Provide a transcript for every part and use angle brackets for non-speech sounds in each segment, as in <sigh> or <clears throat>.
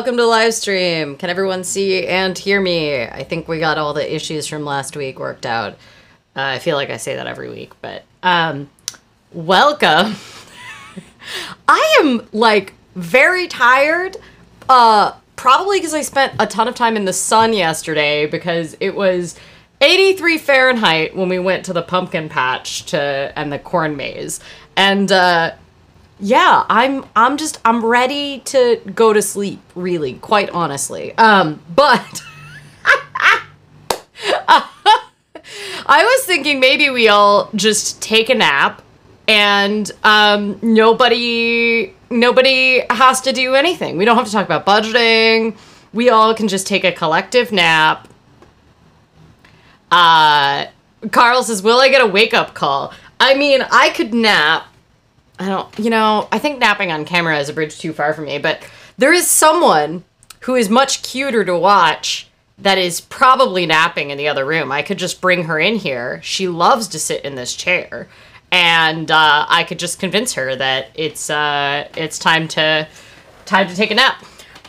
Welcome to live stream. Can everyone see and hear me? I think we got all the issues from last week worked out. Uh, I feel like I say that every week, but um, welcome. <laughs> I am like very tired. Uh, probably because I spent a ton of time in the sun yesterday because it was 83 Fahrenheit when we went to the pumpkin patch to and the corn maze, and uh, yeah, I'm I'm just I'm ready to go to sleep, really, quite honestly. Um, but <laughs> I was thinking maybe we all just take a nap and um, nobody nobody has to do anything. We don't have to talk about budgeting. We all can just take a collective nap. Uh, Carl says, "Will I get a wake up call?" I mean, I could nap I don't, you know, I think napping on camera is a bridge too far for me, but there is someone who is much cuter to watch that is probably napping in the other room. I could just bring her in here. She loves to sit in this chair. And uh, I could just convince her that it's uh, it's time to time to take a nap.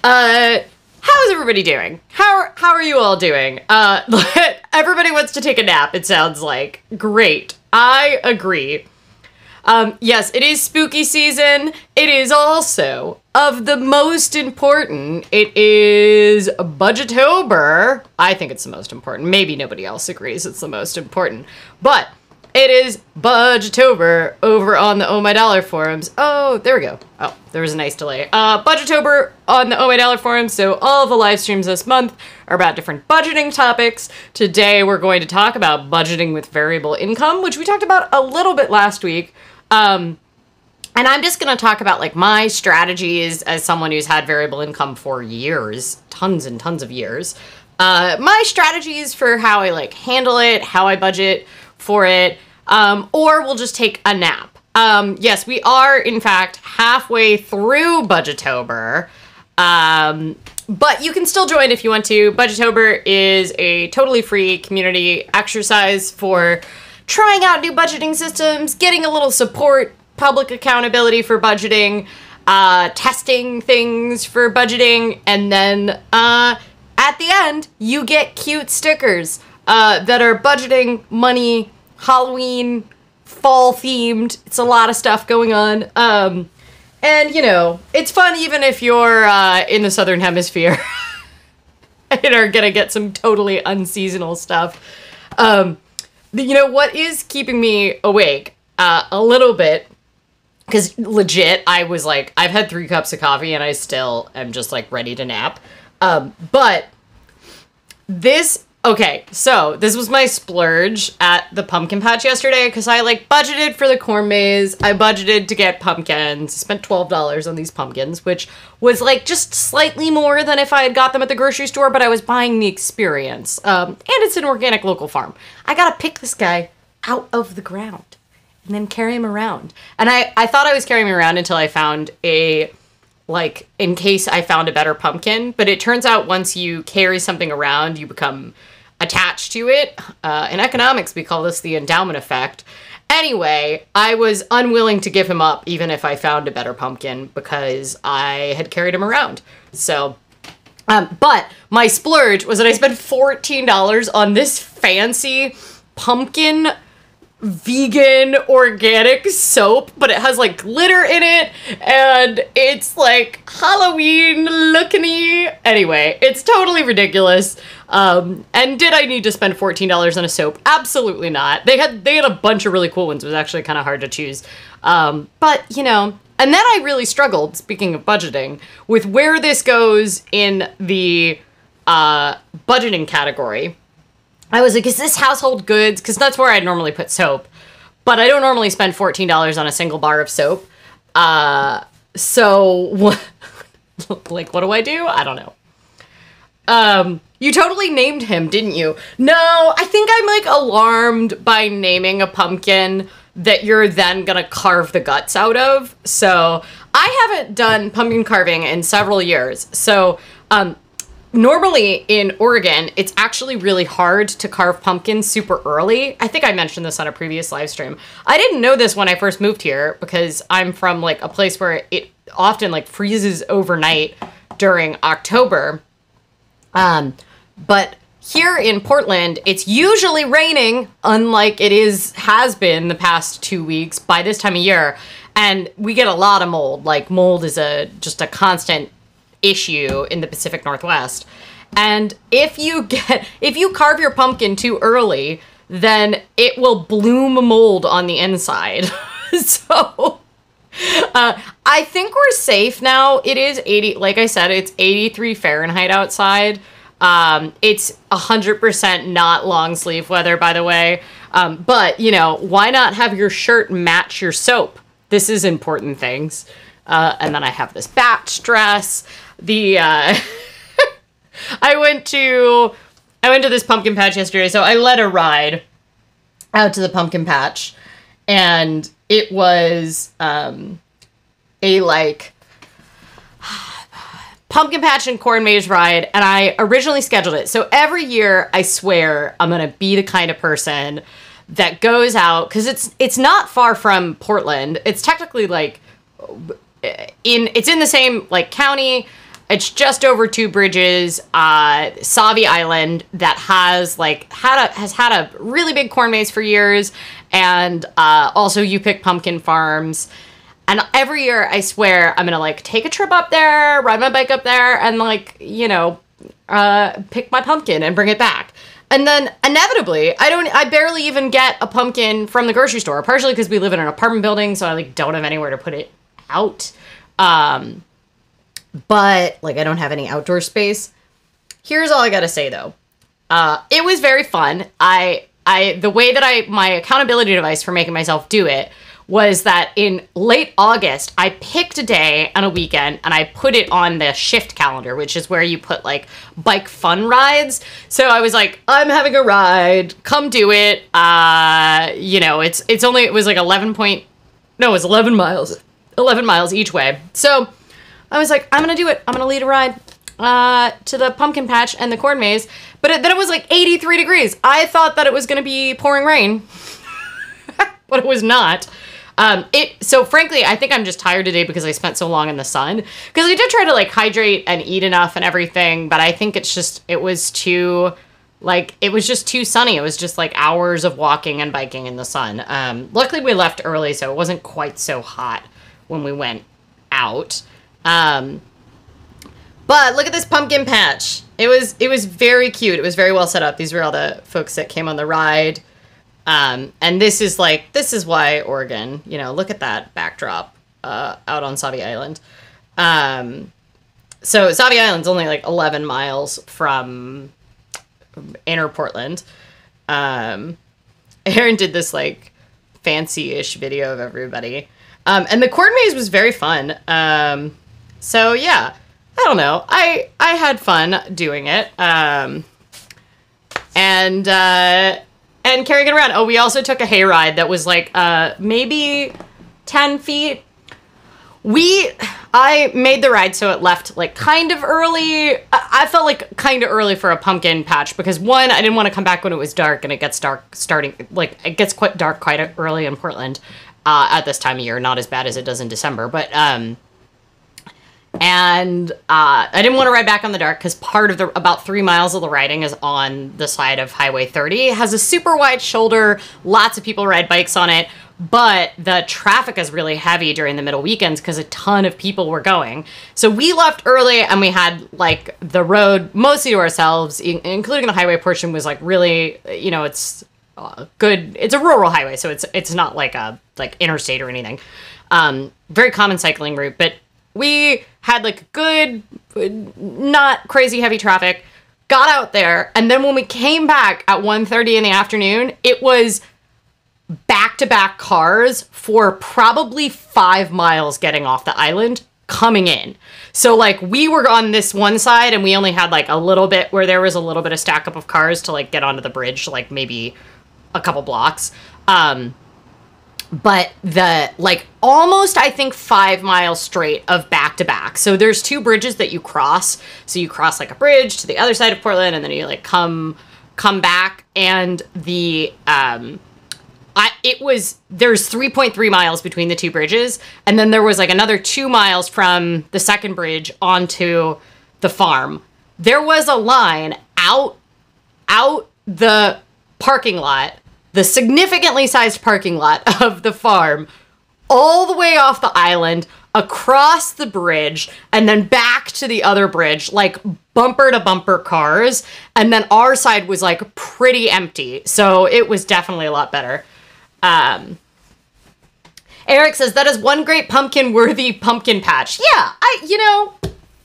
Uh, how is everybody doing? How are, how are you all doing? Uh, <laughs> everybody wants to take a nap. It sounds like great. I agree. Um, yes, it is spooky season. It is also of the most important. It is Budgetober. I think it's the most important. Maybe nobody else agrees it's the most important, but it is Budgetober over on the Oh My Dollar forums. Oh, there we go. Oh, there was a nice delay. Uh, Budgetober on the Oh My Dollar forums. So all the live streams this month are about different budgeting topics. Today we're going to talk about budgeting with variable income, which we talked about a little bit last week. Um, and I'm just going to talk about like my strategies as someone who's had variable income for years, tons and tons of years. Uh, my strategies for how I like handle it, how I budget for it, um, or we'll just take a nap. Um, yes, we are in fact halfway through Budgetober. Um, but you can still join if you want to. Budgetober is a totally free community exercise for trying out new budgeting systems, getting a little support, public accountability for budgeting, uh, testing things for budgeting, and then uh, at the end, you get cute stickers uh, that are budgeting, money, Halloween, fall themed. It's a lot of stuff going on. Um, and, you know, it's fun even if you're uh, in the Southern Hemisphere <laughs> and are going to get some totally unseasonal stuff. Um, you know what is keeping me awake uh, a little bit because legit i was like i've had three cups of coffee and i still am just like ready to nap. Um, but this okay so this was my splurge at the pumpkin patch yesterday because i like budgeted for the corn maze. I budgeted to get pumpkins. Spent $12 on these pumpkins which was like just slightly more than if i had got them at the grocery store but i was buying the experience. Um, and it's an organic local farm. I gotta pick this guy out of the ground and then carry him around. And i i thought i was carrying him around until i found a like in case I found a better pumpkin. But it turns out once you carry something around, you become attached to it. Uh, in economics, we call this the endowment effect. Anyway, I was unwilling to give him up even if I found a better pumpkin because I had carried him around. So, um, but my splurge was that I spent $14 on this fancy pumpkin vegan organic soap, but it has like glitter in it and it's like Halloween looking Anyway, it's totally ridiculous. Um, and did I need to spend $14 on a soap? Absolutely not. They had they had a bunch of really cool ones. It was actually kind of hard to choose. Um, but, you know, and then I really struggled, speaking of budgeting, with where this goes in the uh, budgeting category I was like, is this household goods? Because that's where I'd normally put soap. But I don't normally spend $14 on a single bar of soap. Uh, so, what, <laughs> like, what do I do? I don't know. Um, you totally named him, didn't you? No, I think I'm like alarmed by naming a pumpkin that you're then gonna carve the guts out of. So I haven't done pumpkin carving in several years. So um, normally in Oregon, it's actually really hard to carve pumpkins super early. I think I mentioned this on a previous live stream. I didn't know this when I first moved here because I'm from like a place where it often like freezes overnight during October. Um, but here in Portland, it's usually raining, unlike it is has been the past two weeks by this time of year, and we get a lot of mold. Like mold is a just a constant issue in the Pacific Northwest. And if you <laughs> get if you carve your pumpkin too early, then it will bloom mold on the inside. <laughs> so uh, I think we're safe now. It is 80, like I said, it's 83 Fahrenheit outside. Um, it's 100% not long sleeve weather, by the way. Um, but, you know, why not have your shirt match your soap? This is important things. Uh, and then I have this batch dress. The, uh, <laughs> I went to, I went to this pumpkin patch yesterday. So I led a ride out to the pumpkin patch and it was, um, a like, <sighs> pumpkin patch and corn maze ride and i originally scheduled it so every year i swear i'm gonna be the kind of person that goes out because it's it's not far from portland it's technically like in it's in the same like county it's just over two bridges uh Sauvie island that has like had a has had a really big corn maze for years and uh also you pick pumpkin farms and every year, I swear, I'm gonna like take a trip up there, ride my bike up there, and like, you know, uh, pick my pumpkin and bring it back. And then inevitably, I don't, I barely even get a pumpkin from the grocery store, partially because we live in an apartment building, so I like don't have anywhere to put it out. Um, but like, I don't have any outdoor space. Here's all I gotta say though. Uh, it was very fun. I, I, the way that I, my accountability device for making myself do it was that in late August, I picked a day on a weekend and I put it on the shift calendar, which is where you put like bike fun rides. So I was like, I'm having a ride, come do it. Uh, you know, it's it's only it was like 11 point no, it was 11 miles. 11 miles each way. So I was like, I'm to do it. I'm to lead a ride uh, to the pumpkin patch and the corn maze. But it, then it was like 83 degrees. I thought that it was to be pouring rain, <laughs> but it was not. Um, it so frankly, I think I'm just tired today because I spent so long in the sun. Because I did try to like hydrate and eat enough and everything, but I think it's just it was too like it was just too sunny. It was just like hours of walking and biking in the sun. Um, luckily, we left early, so it wasn't quite so hot when we went out. Um, but look at this pumpkin patch. It was it was very cute. It was very well set up. These were all the folks that came on the ride. Um, and this is like this is why Oregon, you know, look at that backdrop uh, out on Sauvie Island. Um, so Sauvie Island's only like 11 miles from inner Portland. Um, <laughs> Aaron did this like fancy-ish video of everybody. Um, and the corn maze was very fun. Um, so yeah, I don't know. I I had fun doing it. Um, and uh, and carrying it around. Oh, we also took a hayride that was like uh, maybe 10 feet. We, I made the ride so it left like kind of early. I, I felt like kind of early for a pumpkin patch because one, I didn't want to come back when it was dark and it gets dark starting, like it gets quite dark quite early in Portland uh, at this time of year. Not as bad as it does in December, but um, and uh, I didn't want to ride back on the dark because part of the about three miles of the riding is on the side of Highway 30. It has a super wide shoulder. Lots of people ride bikes on it, but the traffic is really heavy during the middle weekends because a ton of people were going. So we left early and we had like the road mostly to ourselves, including the highway portion was like really, you know, it's uh, good. It's a rural highway, so it's it's not like a like interstate or anything. Um, very common cycling route, but we had like good, not crazy heavy traffic, got out there, and then when we came back at 1.30 in the afternoon, it was back-to-back cars for probably five miles getting off the island coming in. So like we were on this one side and we only had like a little bit where there was a little bit of stack up of cars to like get onto the bridge, like maybe a couple blocks. Um, but the like almost I think five miles straight of back to back. So there's two bridges that you cross. So you cross like a bridge to the other side of Portland, and then you like come come back, and the um, I it was there's 3.3 miles between the two bridges, and then there was like another two miles from the second bridge onto the farm, there was a line out out the parking lot, the significantly sized parking lot <laughs> of the farm, all the way off the island, across the bridge, and then back to the other bridge, like bumper to bumper cars. And then our side was like pretty empty. So it was definitely a lot better. Um, Eric says that is one great pumpkin worthy pumpkin patch. Yeah, I you know,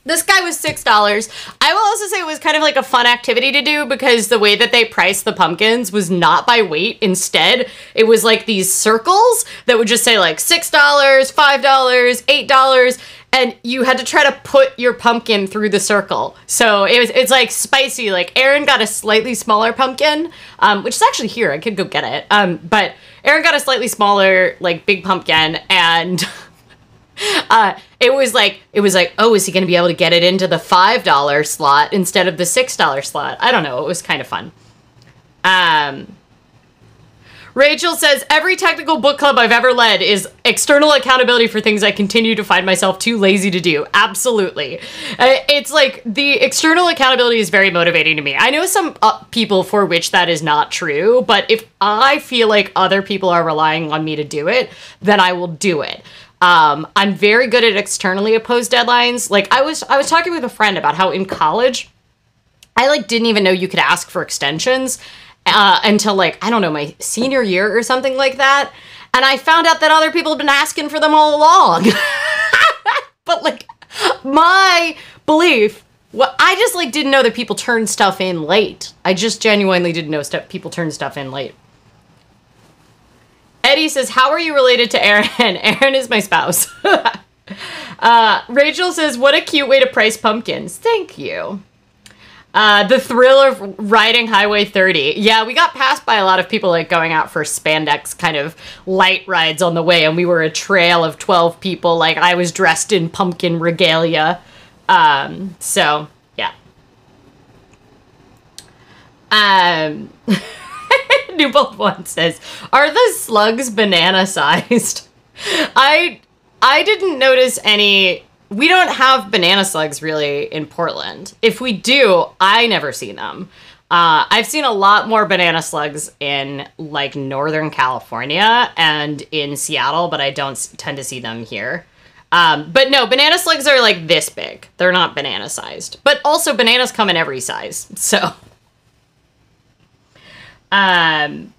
this guy was six dollars. I will also say it was kind of like a fun activity to do because the way that they priced the pumpkins was not by weight. Instead, it was like these circles that would just say like six dollars, five dollars, eight dollars, and you had to try to put your pumpkin through the circle. So it was it's like spicy. Like Aaron got a slightly smaller pumpkin, um, which is actually here. I could go get it. Um, but Aaron got a slightly smaller, like big pumpkin, and <laughs> uh, it was like it was like, oh, is he going to be able to get it into the five dollar slot instead of the six dollar slot? I don't know. It was kind of fun. Um, Rachel says every technical book club I've ever led is external accountability for things I continue to find myself too lazy to do. Absolutely. Uh, it's like the external accountability is very motivating to me. I know some uh, people for which that is not true, but if I feel like other people are relying on me to do it, then I will do it. Um, I'm very good at externally opposed deadlines. Like I was I was talking with a friend about how in college I like didn't even know you could ask for extensions uh, until like I don't know my senior year or something like that, and I found out that other people have been asking for them all along. <laughs> but like my belief, well, I just like didn't know that people turn stuff in late. I just genuinely didn't know stuff people turn stuff in late. Eddie says, "How are you related to Aaron? <laughs> Aaron is my spouse." <laughs> uh, Rachel says, "What a cute way to price pumpkins." Thank you. Uh, the thrill of riding Highway 30. Yeah, we got passed by a lot of people like going out for spandex kind of light rides on the way, and we were a trail of 12 people. Like I was dressed in pumpkin regalia. Um, so yeah. Um, <laughs> <laughs> Newbold one says, "Are the slugs banana sized?" <laughs> I I didn't notice any we don't have banana slugs really in Portland. If we do, I never see them. Uh, I've seen a lot more banana slugs in like Northern California and in Seattle, but I don't tend to see them here. Um, but no, banana slugs are like this big. They're not banana sized. But also, bananas come in every size. <laughs> So. Um.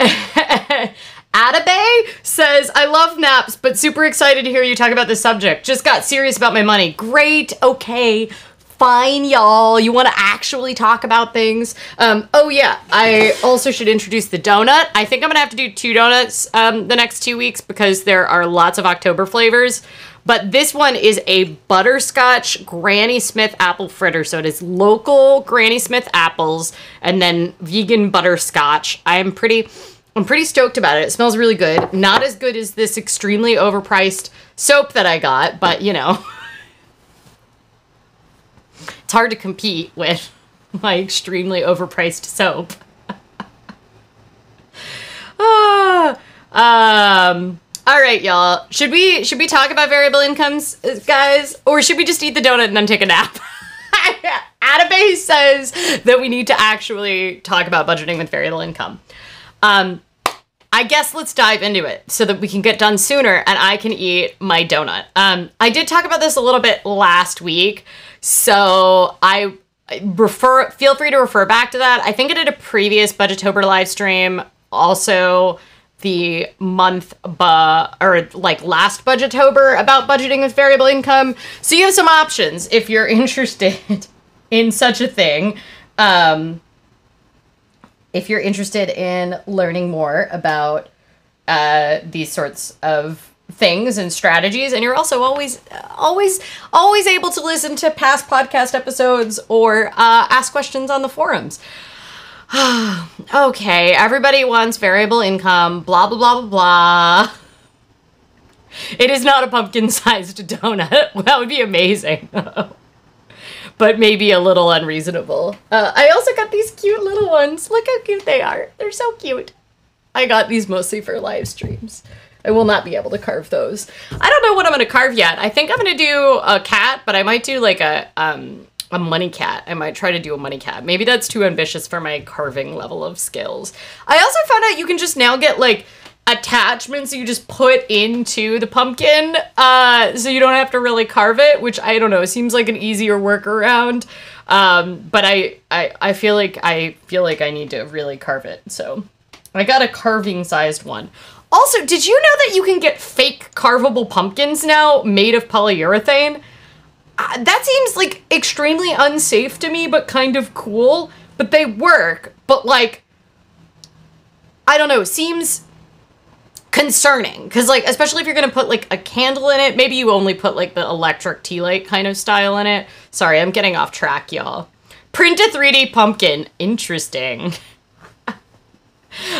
<laughs> Atabay says, I love naps, but super excited to hear you talk about this subject. Just got serious about my money. Great. Okay. Fine, y'all. You want to actually talk about things? Um, oh, yeah. I also should introduce the donut. I think I'm going to have to do two donuts um, the next two weeks because there are lots of October flavors. But this one is a butterscotch Granny Smith apple fritter. So it is local Granny Smith apples and then vegan butterscotch. I'm pretty I'm pretty stoked about it. It smells really good. Not as good as this extremely overpriced soap that I got, but you know. <laughs> it's hard to compete with <laughs> my extremely overpriced soap. <laughs> ah, um all right, y'all. Should we should we talk about variable incomes, guys, or should we just eat the donut and then take a nap? <laughs> Atabase says that we need to actually talk about budgeting with variable income. Um, I guess let's dive into it so that we can get done sooner and I can eat my donut. Um, I did talk about this a little bit last week, so I refer feel free to refer back to that. I think I did a previous Budgetober live stream, also the month bu- or like last Budgetober about budgeting with variable income. So you have some options if you're <laughs> interested in such a thing. Um, if you're interested in learning more about uh, these sorts of things and strategies and you're also always always always able to listen to past podcast episodes or uh, ask questions on the forums <sighs> okay everybody wants variable income blah blah blah blah blah it is not a pumpkin sized <laughs> donut <laughs> that would be amazing <laughs> but maybe a little unreasonable. Uh, I also got these cute little ones. Look how cute they are. They're so cute. I got these mostly for live streams. I will not be able to carve those. I don't know what I'm gonna carve yet. I think I'm gonna do a cat, but I might do like a um a money cat. I might try to do a money cat. Maybe that's too ambitious for my carving level of skills. I also found out you can just now get like attachments you just put into the pumpkin uh, so you don't have to really carve it which i don't know seems like an easier workaround um, but I, I i feel like i feel like i need to really carve it so i got a carving sized one also did you know that you can get fake carvable pumpkins now made of polyurethane that seems like extremely unsafe to me but kind of cool. But they work. But like i don't know seems concerning. Because like especially if you're gonna put like a candle in it maybe you only put like the electric tea light kind of style in it. Sorry i'm getting off track y'all. Print a 3d pumpkin. Interesting <laughs>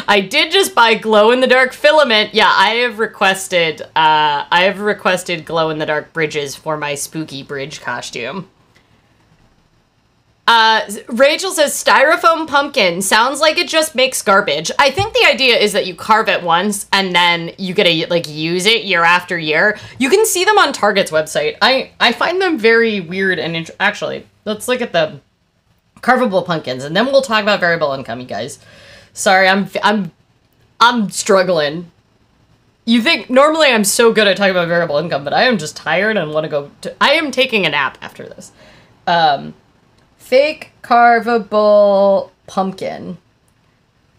i did just buy glow in the dark filament yeah i have requested uh i have requested glow in the dark bridges for my spooky bridge costume uh, Rachel says styrofoam pumpkin sounds like it just makes garbage. I think the idea is that you carve it once and then you get to like use it year after year. You can see them on Target's website. I I find them very weird and actually let's look at the carvable pumpkins and then we'll talk about variable income, you guys. Sorry, I'm I'm I'm struggling. You think normally I'm so good at talking about variable income, but I am just tired and want to go. To, I am taking a nap after this. Um, fake carvable pumpkin.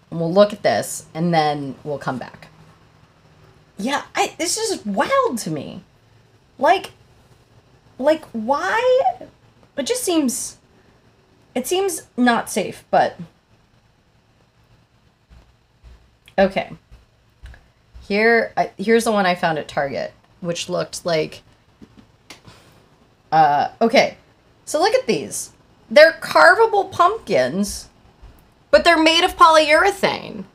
And we'll look at this and then we'll come back. Yeah, I this is wild to me. Like like why it just seems it seems not safe, but okay. Here I, here's the one I found at Target, which looked like uh okay. So look at these. They're carvable pumpkins, but they're made of polyurethane.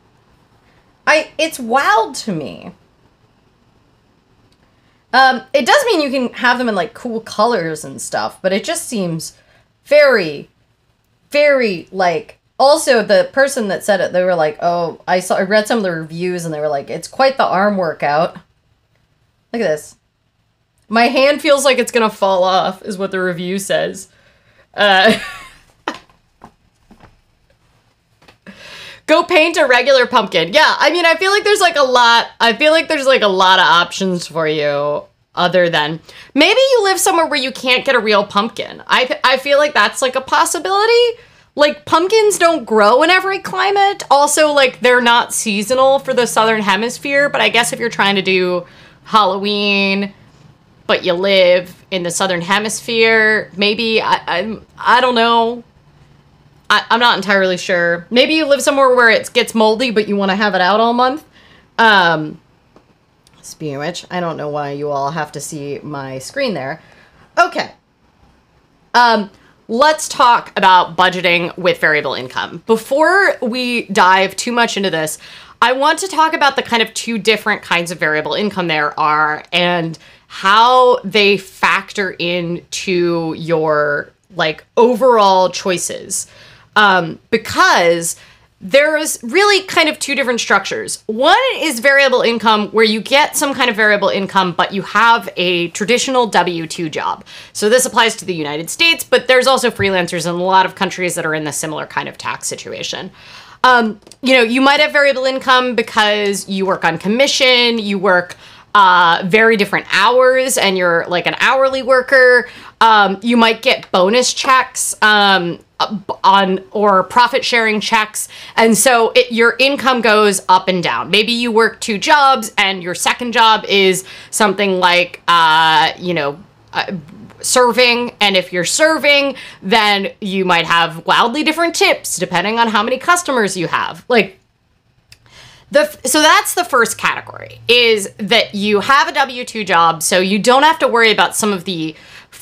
I it's wild to me. Um, it does mean you can have them in like cool colors and stuff, but it just seems very, very like. Also, the person that said it, they were like, "Oh, I saw, I read some of the reviews, and they were like, it's quite the arm workout." Look at this. My hand feels like it's gonna fall off, is what the review says. Uh, <laughs> go paint a regular pumpkin. Yeah, I mean, I feel like there's like a lot. I feel like there's like a lot of options for you other than maybe you live somewhere where you can't get a real pumpkin. I I feel like that's like a possibility. Like pumpkins don't grow in every climate. Also, like they're not seasonal for the southern hemisphere, but I guess if you're trying to do Halloween but you live in the southern hemisphere. Maybe I I, I don't know. I, I'm not entirely sure. Maybe you live somewhere where it gets moldy, but you want to have it out all month. Um, speaking of which, I don't know why you all have to see my screen there. Okay. Um, let's talk about budgeting with variable income. Before we dive too much into this, I want to talk about the kind of two different kinds of variable income there are and how they factor into your like overall choices. Um, because there's really kind of two different structures. One is variable income, where you get some kind of variable income, but you have a traditional W 2 job. So this applies to the United States, but there's also freelancers in a lot of countries that are in the similar kind of tax situation. Um, you know, you might have variable income because you work on commission, you work uh, very different hours and you're like an hourly worker. Um, you might get bonus checks um, on or profit sharing checks. And so it, your income goes up and down. Maybe you work two jobs and your second job is something like, uh, you know, uh, serving and if you're serving then you might have wildly different tips depending on how many customers you have like the, so that's the first category is that you have a W 2 job, so you don't have to worry about some of the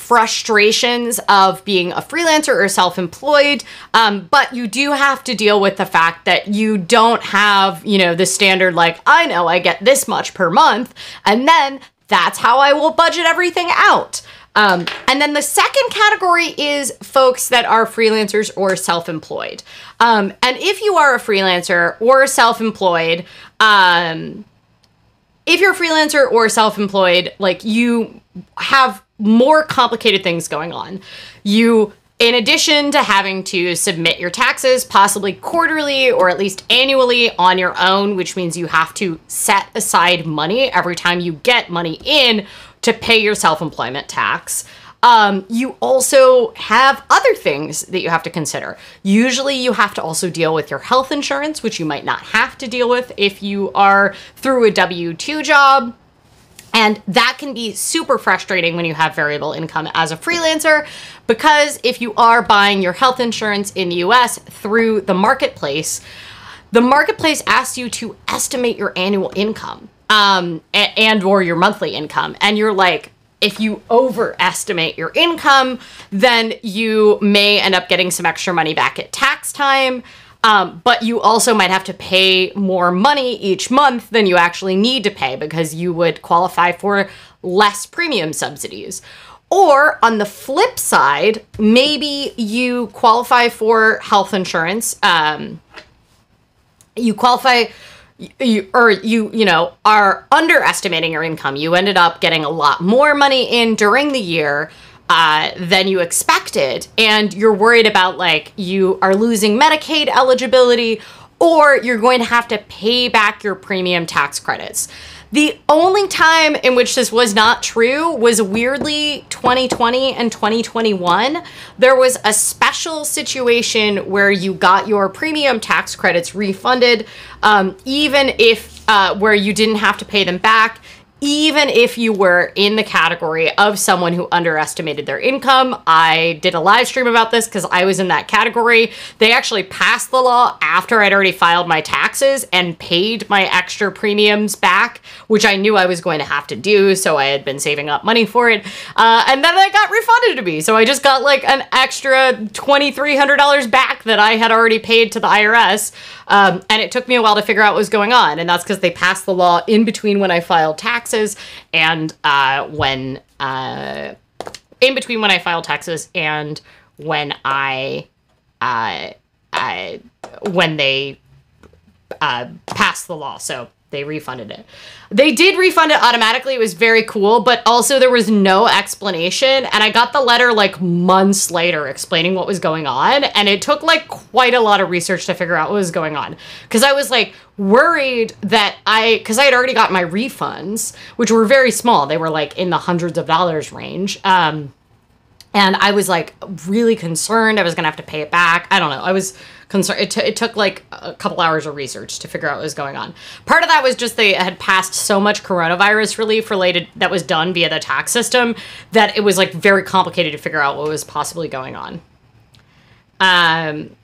frustrations of being a freelancer or self employed, um, but you do have to deal with the fact that you don't have, you know, the standard like, I know I get this much per month, and then that's how I will budget everything out. Um, and then the second category is folks that are freelancers or self employed. Um, and if you are a freelancer or self employed, um, if you're a freelancer or self-employed, like you have more complicated things going on. You in addition to having to submit your taxes, possibly quarterly or at least annually on your own, which means you have to set aside money every time you get money in to pay your self employment tax. Um, you also have other things that you have to consider. Usually, you have to also deal with your health insurance, which you might not have to deal with if you are through a W 2 job. And that can be super frustrating when you have variable income as a freelancer because if you are buying your health insurance in the US through the marketplace, the marketplace asks you to estimate your annual income um, and or your monthly income. And you're like, if you overestimate your income, then you may end up getting some extra money back at tax time. Um, but you also might have to pay more money each month than you actually need to pay because you would qualify for less premium subsidies. Or on the flip side, maybe you qualify for health insurance. Um, you qualify you, or you you know are underestimating your income you ended up getting a lot more money in during the year uh, than you expected and you're worried about like you are losing medicaid eligibility or you're going to have to pay back your premium tax credits the only time in which this was not true was weirdly 2020 and 2021. There was a special situation where you got your premium tax credits refunded, um, even if uh, where you didn't have to pay them back even if you were in the category of someone who underestimated their income. I did a live stream about this because I was in that category. They actually passed the law after I'd already filed my taxes and paid my extra premiums back, which I knew I was going to have to do. So I had been saving up money for it. Uh, and then I got refunded to me. So I just got like an extra $2,300 back that I had already paid to the IRS. Um, and it took me a while to figure out what was going on. And that's because they passed the law in between when I filed taxes and uh, when, uh, in between when I filed taxes and when I, uh, I, when they uh, passed the law. So they refunded it. They did refund it automatically. It was very cool, but also there was no explanation. And I got the letter like months later explaining what was going on. And it took like quite a lot of research to figure out what was going on. Because I was like worried that I, because I had already got my refunds, which were very small. They were like in the hundreds of dollars range. Um, and I was like really concerned I was to have to pay it back. I don't know. I was concerned. It, t- it took like a couple hours of research to figure out what was going on. Part of that was just they had passed so much coronavirus relief related that was done via the tax system that it was like very complicated to figure out what was possibly going on. Um,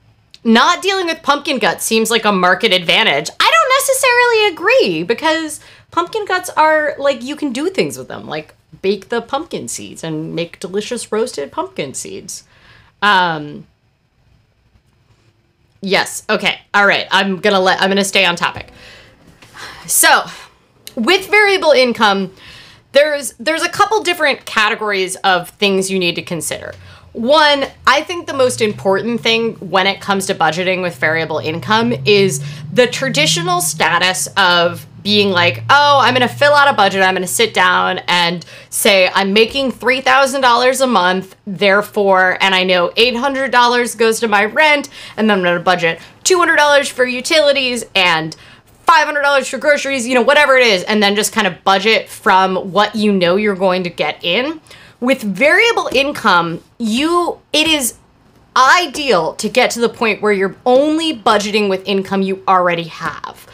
not dealing with pumpkin guts seems like a market advantage. I don't necessarily agree because pumpkin guts are like you can do things with them, like bake the pumpkin seeds and make delicious roasted pumpkin seeds. Um, Yes. Okay. All right. I'm going to let I'm going to stay on topic. So, with variable income, there's there's a couple different categories of things you need to consider. One, I think the most important thing when it comes to budgeting with variable income is the traditional status of being like, oh, I'm to fill out a budget. I'm to sit down and say, I'm making $3,000 a month. Therefore, and I know $800 goes to my rent, and then I'm to budget $200 for utilities and $500 for groceries, you know, whatever it is, and then just kind of budget from what you know you're going to get in with variable income, you it is ideal to get to the point where you're only budgeting with income you already have.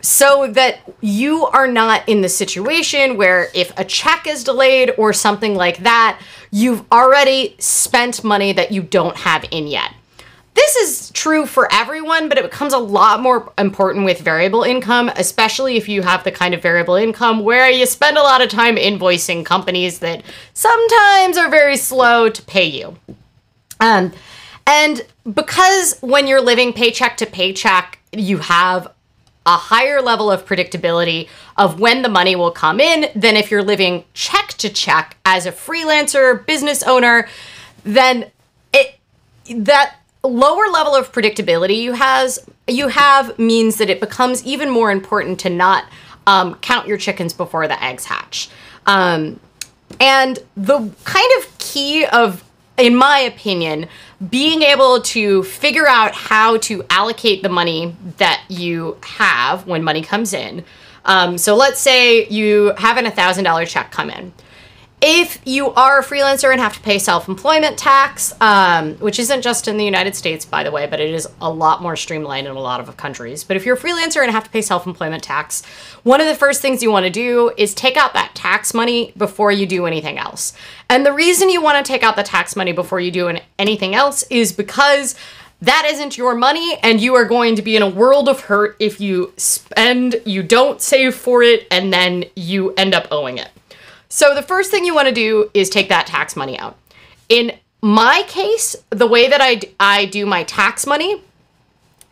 So that you are not in the situation where if a check is delayed or something like that, you've already spent money that you don't have in yet. This is true for everyone, but it becomes a lot more important with variable income, especially if you have the kind of variable income where you spend a lot of time invoicing companies that sometimes are very slow to pay you. Um, and because when you're living paycheck to paycheck, you have a higher level of predictability of when the money will come in than if you're living check to check as a freelancer, business owner, then it that lower level of predictability you has you have means that it becomes even more important to not um, count your chickens before the eggs hatch. Um, and the kind of key of, in my opinion, being able to figure out how to allocate the money that you have when money comes in. Um, so let's say you have an $1,000 check come in if you are a freelancer and have to pay self-employment tax, um, which isn't just in the United States, by the way, but it is a lot more streamlined in a lot of countries. But if you're a freelancer and have to pay self-employment tax, one of the first things you want to do is take out that tax money before you do anything else. And the reason you want to take out the tax money before you do anything else is because that isn't your money and you are going to be in a world of hurt if you spend, you don't save for it, and then you end up owing it. So the first thing you want to do is take that tax money out. In my case, the way that I, I do my tax money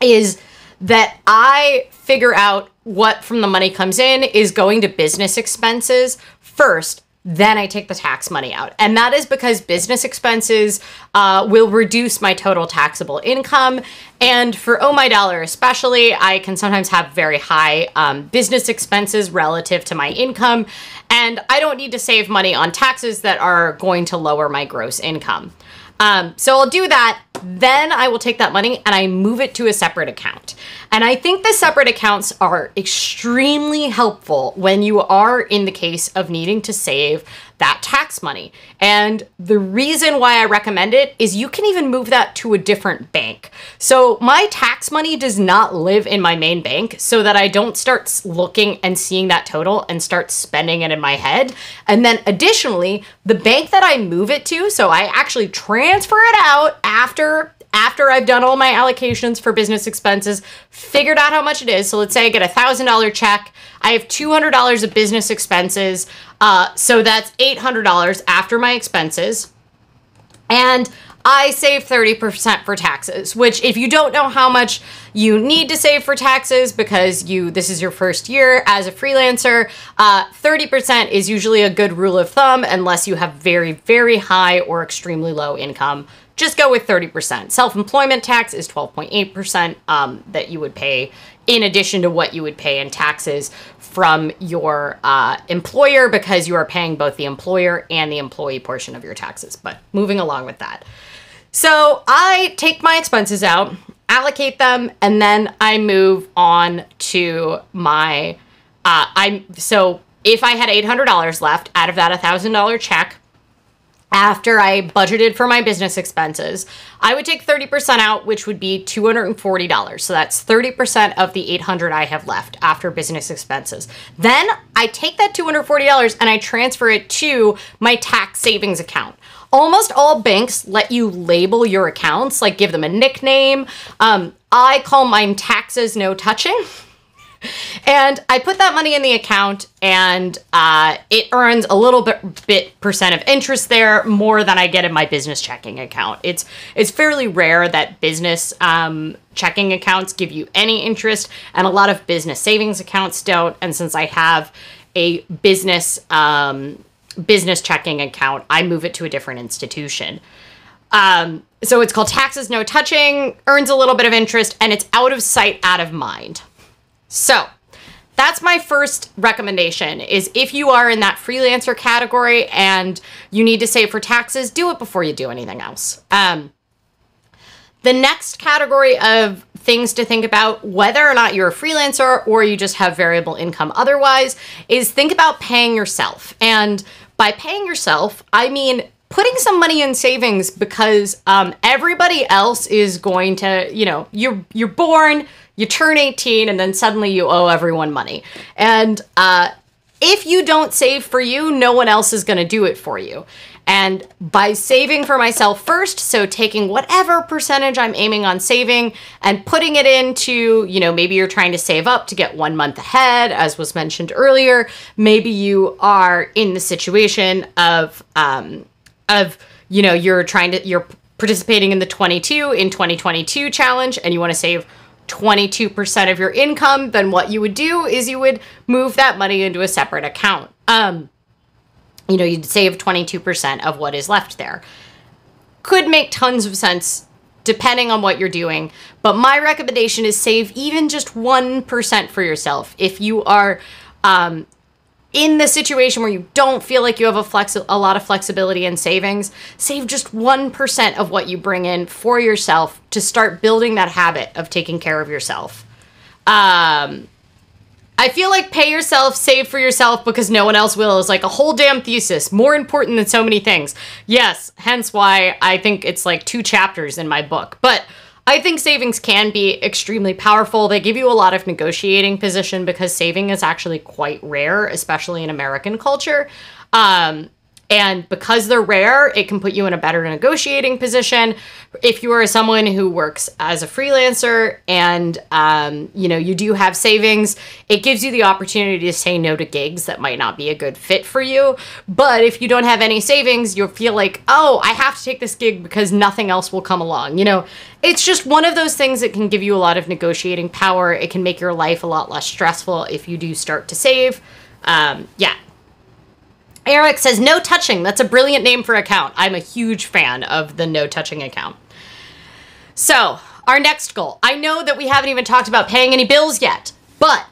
is that I figure out what from the money comes in is going to business expenses first then I take the tax money out. And that is because business expenses uh, will reduce my total taxable income. And for Oh My Dollar, especially, I can sometimes have very high um, business expenses relative to my income. And I don't need to save money on taxes that are going to lower my gross income. Um, so I'll do that. Then I will take that money and I move it to a separate account. And I think the separate accounts are extremely helpful when you are in the case of needing to save that tax money. And the reason why I recommend it is you can even move that to a different bank. So my tax money does not live in my main bank so that I don't start looking and seeing that total and start spending it in my head. And then additionally, the bank that I move it to, so I actually transfer it out after after I've done all my allocations for business expenses, figured out how much it is. So let's say I get a $1,000 check. I have $200 of business expenses. Uh, so that's $800 after my expenses. And I save 30% for taxes, which if you don't know how much you need to save for taxes because you this is your first year as a freelancer, uh, 30% is usually a good rule of thumb unless you have very, very high or extremely low income just go with 30%. Self-employment tax is 12.8% um, that you would pay in addition to what you would pay in taxes from your uh, employer because you are paying both the employer and the employee portion of your taxes. But moving along with that. So I take my expenses out, allocate them, and then I move on to my, uh, I'm, so if I had $800 left out of that $1,000 check, after I budgeted for my business expenses, I would take 30% out, which would be $240. So that's 30% of the 800 I have left after business expenses. Then I take that $240 and I transfer it to my tax savings account. Almost all banks let you label your accounts, like give them a nickname. Um, I call mine taxes no touching. <laughs> and I put that money in the account, and uh, it earns a little bit bit percent of interest there, more than I get in my business checking account. It's it's fairly rare that business um, checking accounts give you any interest, and a lot of business savings accounts don't. And since I have a business um, business checking account, I move it to a different institution. Um, so it's called taxes no touching, earns a little bit of interest, and it's out of sight, out of mind. So that's my first recommendation is if you are in that freelancer category and you need to save for taxes, do it before you do anything else. Um, the next category of things to think about, whether or not you're a freelancer or you just have variable income otherwise, is think about paying yourself. And by paying yourself, I mean putting some money in savings because um, everybody else is going to, you know, you're you're born, you turn 18 and then suddenly you owe everyone money. And uh, if you don't save for you, no one else is going to do it for you. And by saving for myself first, so taking whatever percentage I'm aiming on saving and putting it into, you know, maybe you're trying to save up to get one month ahead, as was mentioned earlier. Maybe you are in the situation of, um, of, you know, you're trying to, you're participating in the 22 in 2022 challenge and you want to save 22% of your income, then what you would do is you would move that money into a separate account. Um, you know, you'd save 22% of what is left there. Could make tons of sense depending on what you're doing, but my recommendation is save even just 1% for yourself. If you are um, in the situation where you don't feel like you have a flex a lot of flexibility in savings, save just 1% of what you bring in for yourself to start building that habit of taking care of yourself. Um, I feel like pay yourself, save for yourself because no one else will is like a whole damn thesis, more important than so many things. Yes, hence why I think it's like two chapters in my book. But I think savings can be extremely powerful. They give you a lot of negotiating position because saving is actually quite rare, especially in American culture. Um, and because they're rare, it can put you in a better negotiating position. If you are someone who works as a freelancer and um, you know you do have savings, it gives you the opportunity to say no to gigs that might not be a good fit for you. But if you don't have any savings, you'll feel like, oh, I have to take this gig because nothing else will come along. You know, it's just one of those things that can give you a lot of negotiating power. It can make your life a lot less stressful if you do start to save. Um, yeah, Eric says, no touching. That's a brilliant name for account. I'm a huge fan of the no touching account. So, our next goal. I know that we haven't even talked about paying any bills yet, but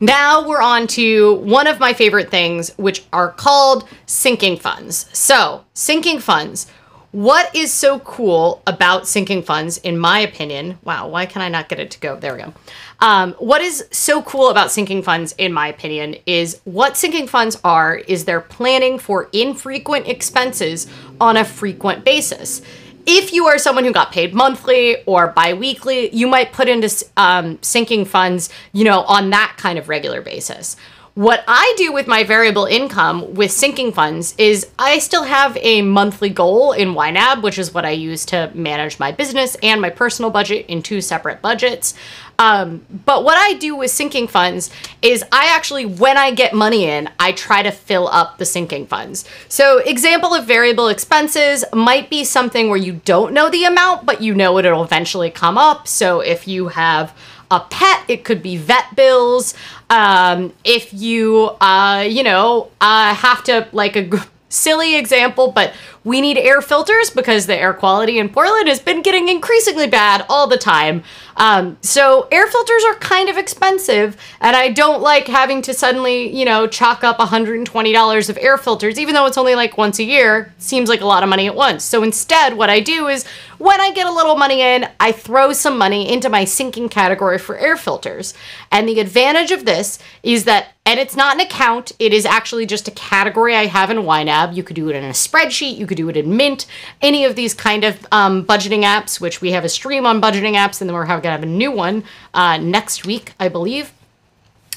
now we're on to one of my favorite things, which are called sinking funds. So, sinking funds. What is so cool about sinking funds, in my opinion? Wow, why can I not get it to go? There we go. Um, what is so cool about sinking funds, in my opinion, is what sinking funds are is they're planning for infrequent expenses on a frequent basis. If you are someone who got paid monthly or biweekly, you might put into um, sinking funds, you know, on that kind of regular basis. What I do with my variable income with sinking funds is I still have a monthly goal in YNAB, which is what I use to manage my business and my personal budget in two separate budgets. Um, but what I do with sinking funds is I actually, when I get money in, I try to fill up the sinking funds. So, example of variable expenses might be something where you don't know the amount, but you know it'll eventually come up. So, if you have a pet, it could be vet bills. Um, if you, uh, you know, uh, have to like a silly example, but we need air filters because the air quality in Portland has been getting increasingly bad all the time. Um, so air filters are kind of expensive, and I don't like having to suddenly, you know, chalk up $120 of air filters, even though it's only like once a year. Seems like a lot of money at once. So instead, what I do is when I get a little money in, I throw some money into my sinking category for air filters. And the advantage of this is that and it's not an account, it is actually just a category I have in YNAB. You could do it in a spreadsheet, you could do it in Mint, any of these kind of um, budgeting apps, which we have a stream on budgeting apps, and then we're going to have a new one uh, next week, I believe.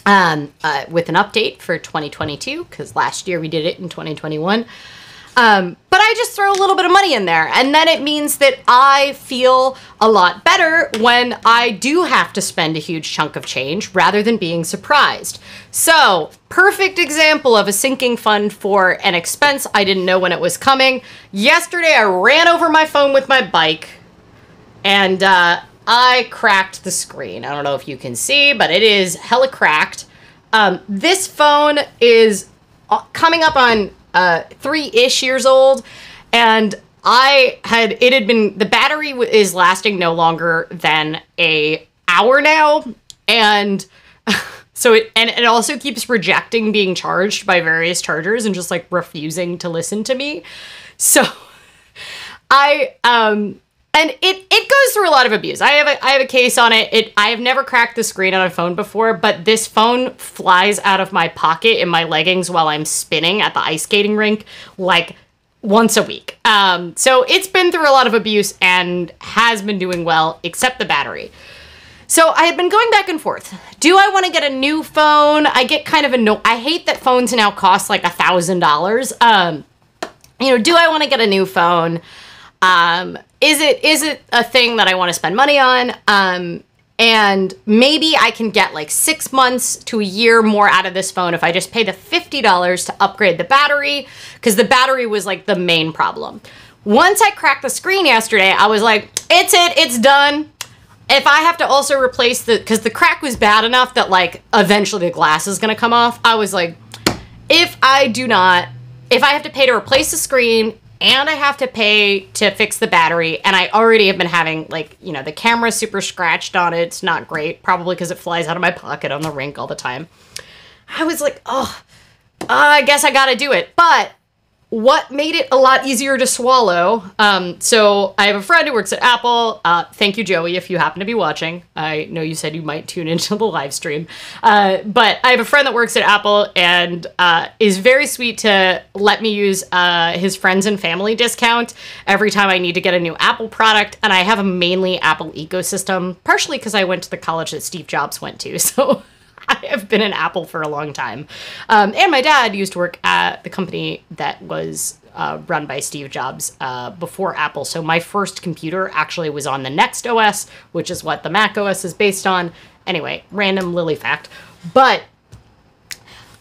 Um, uh, with an update for 2022, because last year we did it in 2021. Um, but I just throw a little bit of money in there. And then it means that I feel a lot better when I do have to spend a huge chunk of change rather than being surprised. So, perfect example of a sinking fund for an expense I didn't know when it was coming. Yesterday, I ran over my phone with my bike and uh, I cracked the screen. I don't know if you can see, but it is hella cracked. Um, this phone is uh, coming up on uh, three-ish years old, and I had it had been the battery is lasting no longer than a hour now, and <laughs> so it and it also keeps rejecting being charged by various chargers and just like refusing to listen to me. So <laughs> I um and it it goes through a lot of abuse. I have a I have a case on it. It I have never cracked the screen on a phone before, but this phone flies out of my pocket in my leggings while I'm spinning at the ice skating rink like once a week. Um, so it's been through a lot of abuse and has been doing well, except the battery. So I had been going back and forth. Do I want to get a new phone? I get kind of a no. I hate that phones now cost like a thousand dollars. Um, you know, do I want to get a new phone? Um, is it is it a thing that I want to spend money on? Um, and maybe I can get like six months to a year more out of this phone if I just pay the $50 to upgrade the battery, because the battery was like the main problem. Once I cracked the screen yesterday, I was like, it's it, it's done. If I have to also replace the, because the crack was bad enough that like eventually the glass is gonna come off, I was like, if I do not, if I have to pay to replace the screen and I have to pay to fix the battery. And I already have been having, like, you know, the camera super scratched on it. It's not great, probably because it flies out of my pocket on the rink all the time. I was like, oh, uh, I guess I got to do it. But what made it a lot easier to swallow? Um, so I have a friend who works at Apple. Uh, thank you, Joey, if you happen to be watching. I know you said you might tune into the live stream, uh, but I have a friend that works at Apple and uh, is very sweet to let me use uh, his friends and family discount every time I need to get a new Apple product. And I have a mainly Apple ecosystem, partially because I went to the college that Steve Jobs went to. <laughs> So <laughs> I have been an Apple for a long time. Um, and my dad used to work at the company that was uh, run by Steve Jobs uh, before Apple. So my first computer actually was on the Next OS, which is what the Mac OS is based on. Anyway, random Lily fact. But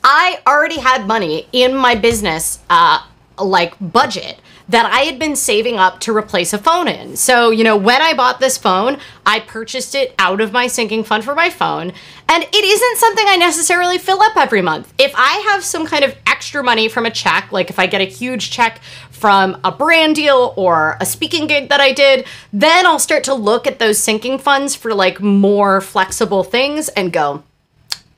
I already had money in my business, uh, like budget that I had been saving up to replace a phone in. So, you know, when I bought this phone, I purchased it out of my sinking fund for my phone. And it isn't something I necessarily fill up every month. If I have some kind of extra money from a check, like if I get a huge check from a brand deal or a speaking gig that I did, then I'll start to look at those sinking funds for like more flexible things and go,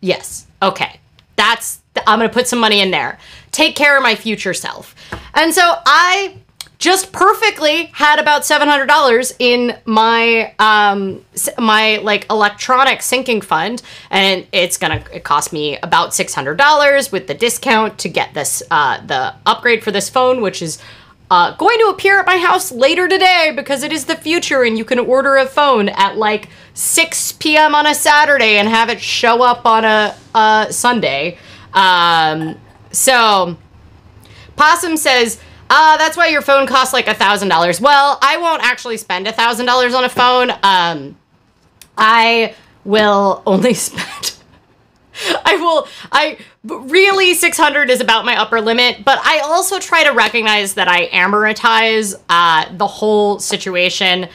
yes, okay, that's, I'm gonna put some money in there take care of my future self. And so I just perfectly had about $700 in my um my like electronic sinking fund and it's gonna it cost me about $600 with the discount to get this uh the upgrade for this phone which is uh, going to appear at my house later today because it is the future and you can order a phone at like 6 p.m. on a Saturday and have it show up on a, a Sunday. Um, so, Possum says, uh, that's why your phone costs like a thousand dollars. Well, I won't actually spend a thousand dollars on a phone. Um, I will only <laughs> spend. I will. I really 600 is about my upper limit, but I also try to recognize that I amortize uh, the whole situation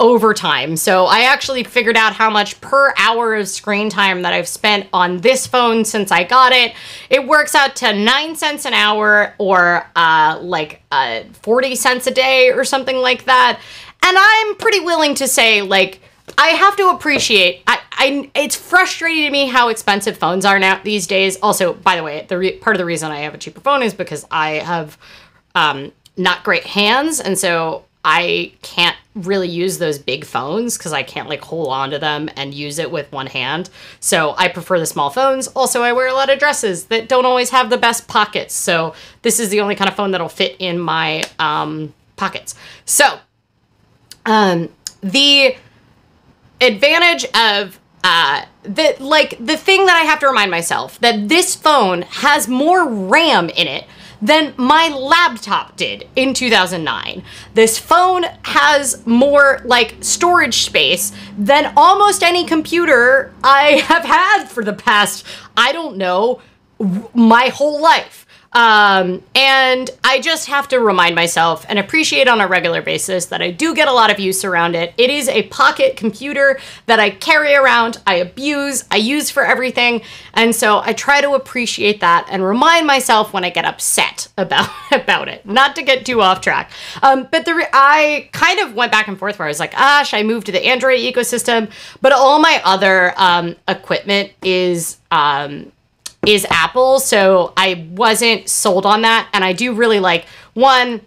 over time. So I actually figured out how much per hour of screen time that I've spent on this phone since I got it. It works out to nine cents an hour or uh, like uh, 40 cents a day or something like that. And I'm pretty willing to say, like, I have to appreciate. I, I, it's frustrating to me how expensive phones are now these days. Also, by the way, the part of the reason I have a cheaper phone is because I have um, not great hands, and so I can't really use those big phones because I can't like hold on to them and use it with one hand. So I prefer the small phones. Also, I wear a lot of dresses that don't always have the best pockets. So this is the only kind of phone that'll fit in my um, pockets. So um, the advantage of uh, the like the thing that I have to remind myself that this phone has more RAM in it than my laptop did in 2009. This phone has more like storage space than almost any computer I <laughs> have had for the past, I don't know, my whole life. Um, and I just have to remind myself and appreciate on a regular basis that I do get a lot of use around it. It is a pocket computer that I carry around, I abuse, I use for everything. And so I try to appreciate that and remind myself when I get upset about, <laughs> about it, not to get too off track. Um, but the, I kind of went back and forth where I was like, ah, should I move to the Android ecosystem? But all my other, um, equipment is, um, is Apple. So I wasn't sold on that. And I do really like one,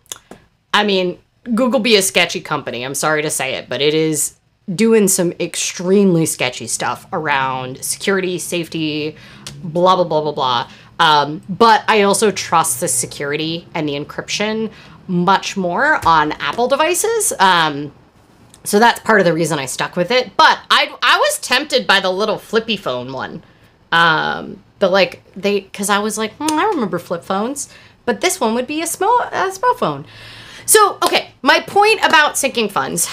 I mean, Google be a sketchy company. I'm sorry to say it, but it is doing some extremely sketchy stuff around security, safety, blah, blah, blah, blah, blah. Um, but I also trust the security and the encryption much more on Apple devices. Um, so that's part of the reason I stuck with it. But I, I was tempted by the little flippy phone one. Um, but like they, because I was like, hmm, I remember flip phones, but this one would be a small, a small phone. So okay, my point about sinking funds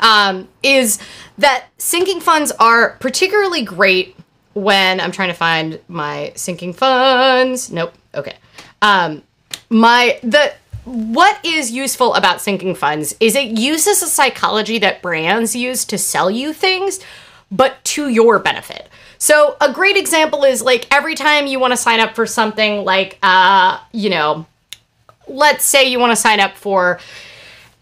um, is that sinking funds are particularly great when I'm trying to find my sinking funds. Nope. Okay. Um, my the what is useful about sinking funds is it uses a psychology that brands use to sell you things, but to your benefit. So a great example is like every time you want to sign up for something like uh, you know, let's say you want to sign up for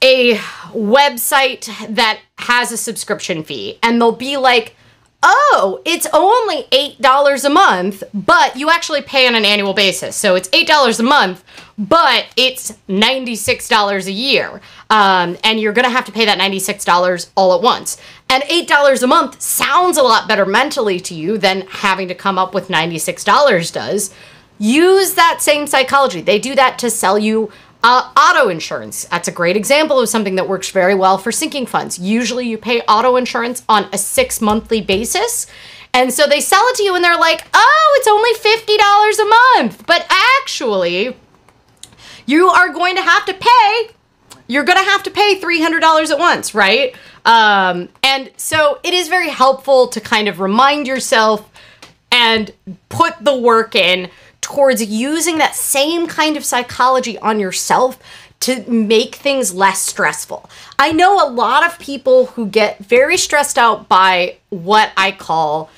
a website that has a subscription fee and they'll be like oh, it's only $8 a month, but you actually pay on an annual basis. So it's $8 a month, but it's $96 a year. Um, and you're going to have to pay that $96 all at once. And $8 a month sounds a lot better mentally to you than having to come up with $96 does. Use that same psychology. They do that to sell you uh, auto insurance. That's a great example of something that works very well for sinking funds. Usually you pay auto insurance on a six monthly basis. And so they sell it to you and they're like, oh, it's only $50 a month. But actually, you are going to have to pay, you're going to have to pay $300 at once, right? Um, and so it is very helpful to kind of remind yourself and put the work in towards using that same kind of psychology on yourself to make things less stressful. I know a lot of people who get very stressed out by what I call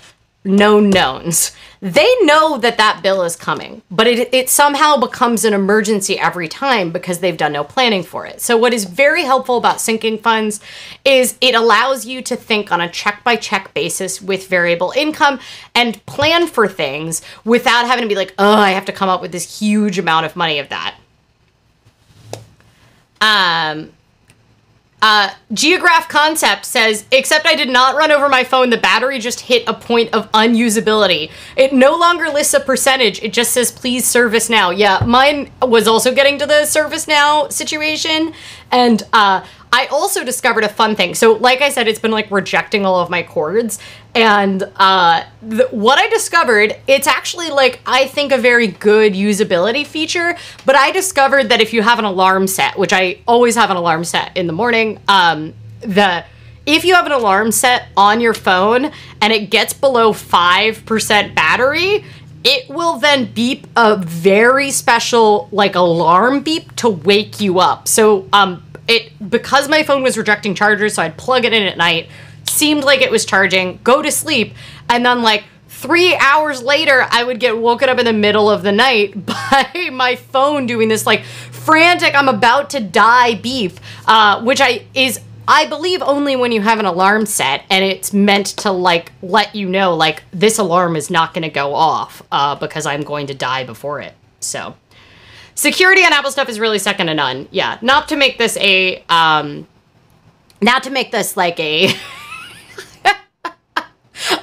known knowns. They know that that bill is coming, but it, it somehow becomes an emergency every time because they've done no planning for it. So, what is very helpful about sinking funds is it allows you to think on a check by check basis with variable income and plan for things without having to be like, oh, I have to come up with this huge amount of money of that. Um, uh, Geograph Concept says, except I did not run over my phone. The battery just hit a point of unusability. It no longer lists a percentage. It just says, please service now. Yeah, mine was also getting to the service now situation. And uh, I also discovered a fun thing. So, like I said, it's been like rejecting all of my cords. And uh, what I discovered, it's actually like, I think, a very good usability feature. But I discovered that if you have an alarm set, which I always have an alarm set in the morning, um, the if you have an alarm set on your phone and it gets below 5% battery, it will then beep a very special like alarm beep to wake you up. So um it because my phone was rejecting chargers, so I'd plug it in at night. Seemed like it was charging, go to sleep, and then like three hours later, I would get woken up in the middle of the night <laughs> by my phone doing this like frantic, I'm about to die beep, uh, which I is I believe only when you have an alarm set and it's meant to like let you know like this alarm is not going to go off uh, because I'm going to die before it. So security on Apple stuff is really second to none. Yeah, not to make this a um, not to make this like a <laughs>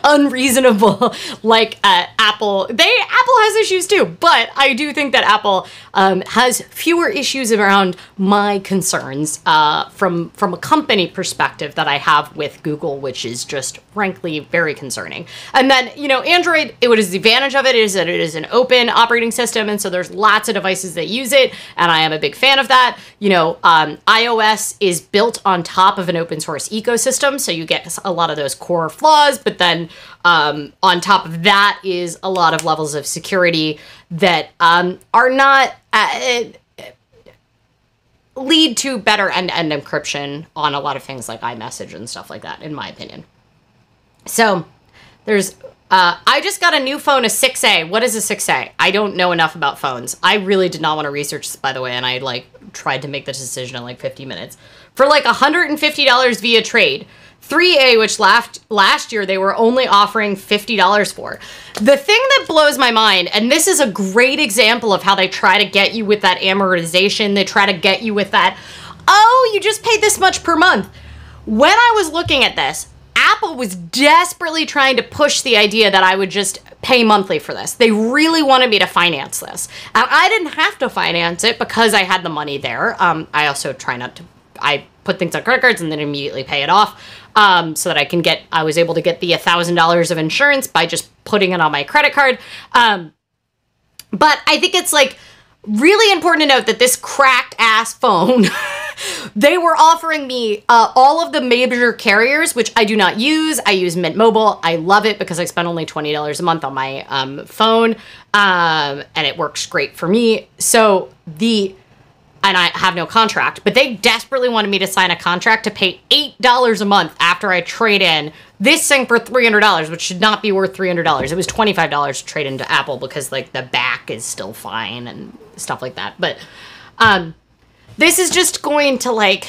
unreasonable <laughs> like uh, Apple. They Apple has issues too, but I do think that Apple um, has fewer issues around my concerns uh, from from a company perspective that I have with Google, which is just frankly very concerning. And then you know Android, it, what is the advantage of it is that it is an open operating system, and so there's lots of devices that use it, and I am a big fan of that. You know, um, iOS is built on top of an open source ecosystem, so you get a lot of those core flaws, but then um, on top of that is a lot of levels of security that um, are not uh, lead to better end-to-end encryption on a lot of things like iMessage and stuff like that, in my opinion. So there's uh, I just got a new phone, a 6A. What is a 6A? I don't know enough about phones. I really did not want to research this, by the way, and I like tried to make the decision in like 50 minutes for like $150 via trade. 3A, which last last year they were only offering $50 for. The thing that blows my mind, and this is a great example of how they try to get you with that amortization, they try to get you with that, oh, you just paid this much per month. When I was looking at this, Apple was desperately trying to push the idea that I would just pay monthly for this. They really wanted me to finance this. And I didn't have to finance it because I had the money there. Um, I also try not to, I put things on credit cards and then immediately pay it off um, so that I can get, I was able to get the $1,000 of insurance by just putting it on my credit card. Um, but I think it's like really important to note that this cracked ass phone, <laughs> they were offering me uh, all of the major carriers, which I do not use. I use Mint Mobile. I love it because I spend only $20 a month on my um, phone um, and it works great for me. So the and I have no contract, but they desperately wanted me to sign a contract to pay $8 a month after I trade in this thing for $300, which should not be worth $300. It was $25 to trade into Apple because like the back is still fine and stuff like that. But um this is just going to like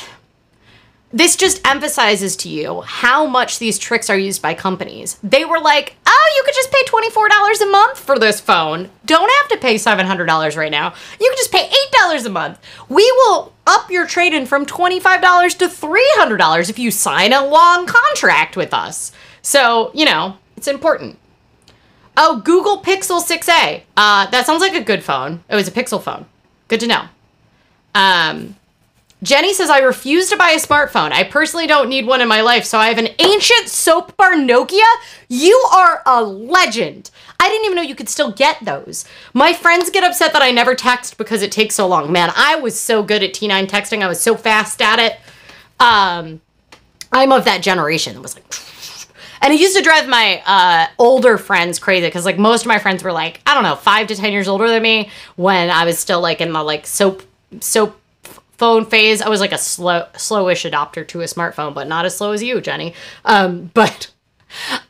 this just emphasizes to you how much these tricks are used by companies. They were like, oh, you could just pay $24 a month for this phone. Don't have to pay $700 right now. You can just pay $8 a month. We will up your trade in from $25 to $300 if you sign a long contract with us. So, you know, it's important. Oh, Google Pixel 6a. Uh, that sounds like a good phone. It was a Pixel phone. Good to know. Um, Jenny says, I refuse to buy a smartphone. I personally don't need one in my life, so I have an ancient soap bar Nokia. You are a legend. I didn't even know you could still get those. My friends get upset that I never text because it takes so long. Man, I was so good at T9 texting. I was so fast at it. Um, I'm of that generation that was like, <laughs> and it used to drive my uh, older friends crazy because like most of my friends were like, I don't know, five to 10 years older than me when I was still like in the like soap, soap phone phase. I was like a slow, slowish adopter to a smartphone, but not as slow as you, Jenny. Um, <laughs> but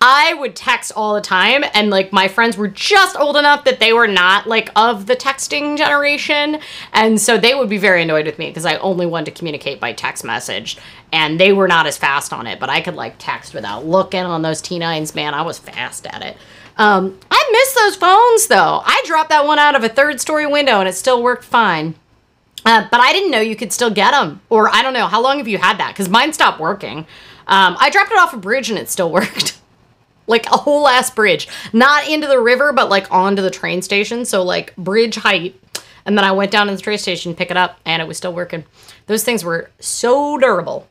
I would text all the time, and like my friends were just old enough that they were not like of the texting generation, and so they would be very annoyed with me because I only wanted to communicate by text message, and they were not as fast on it. But I could like text without looking on those T9s. Man, I was fast at it. Um, I miss those phones though. I dropped that one out of a third story window, and it still worked fine. Uh, but I didn't know you could still get them. Or I don't know. How long have you had that? Because mine stopped working. Um, I dropped it off a bridge and it still <laughs> worked. like a whole ass bridge. Not into the river, but like onto the train station. So like bridge height. And then I went down to the train station, pick it up, and it was still working. Those things were so durable.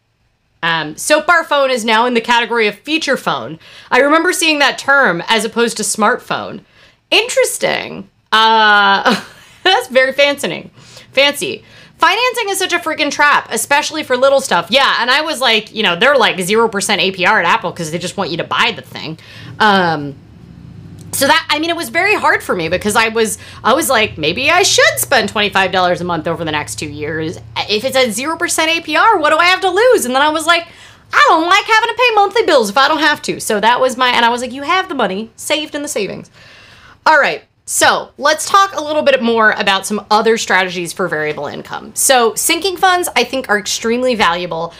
Um, soap bar phone is now in the category of feature phone. I remember seeing that term as opposed to smartphone. Interesting. Uh, <laughs> that's very fascinating fancy. Financing is such a freaking trap, especially for little stuff. Yeah, and I was like, you know, they're like 0% APR at Apple because they just want you to buy the thing. Um, so that I mean it was very hard for me because I was I was like maybe I should spend $25 a month over the next 2 years. If it's at 0% APR, what do I have to lose? And then I was like I don't like having to pay monthly bills if I don't have to. So that was my and I was like you have the money saved in the savings. All right. So let's talk a little bit more about some other strategies for variable income. So sinking funds, I think, are extremely valuable.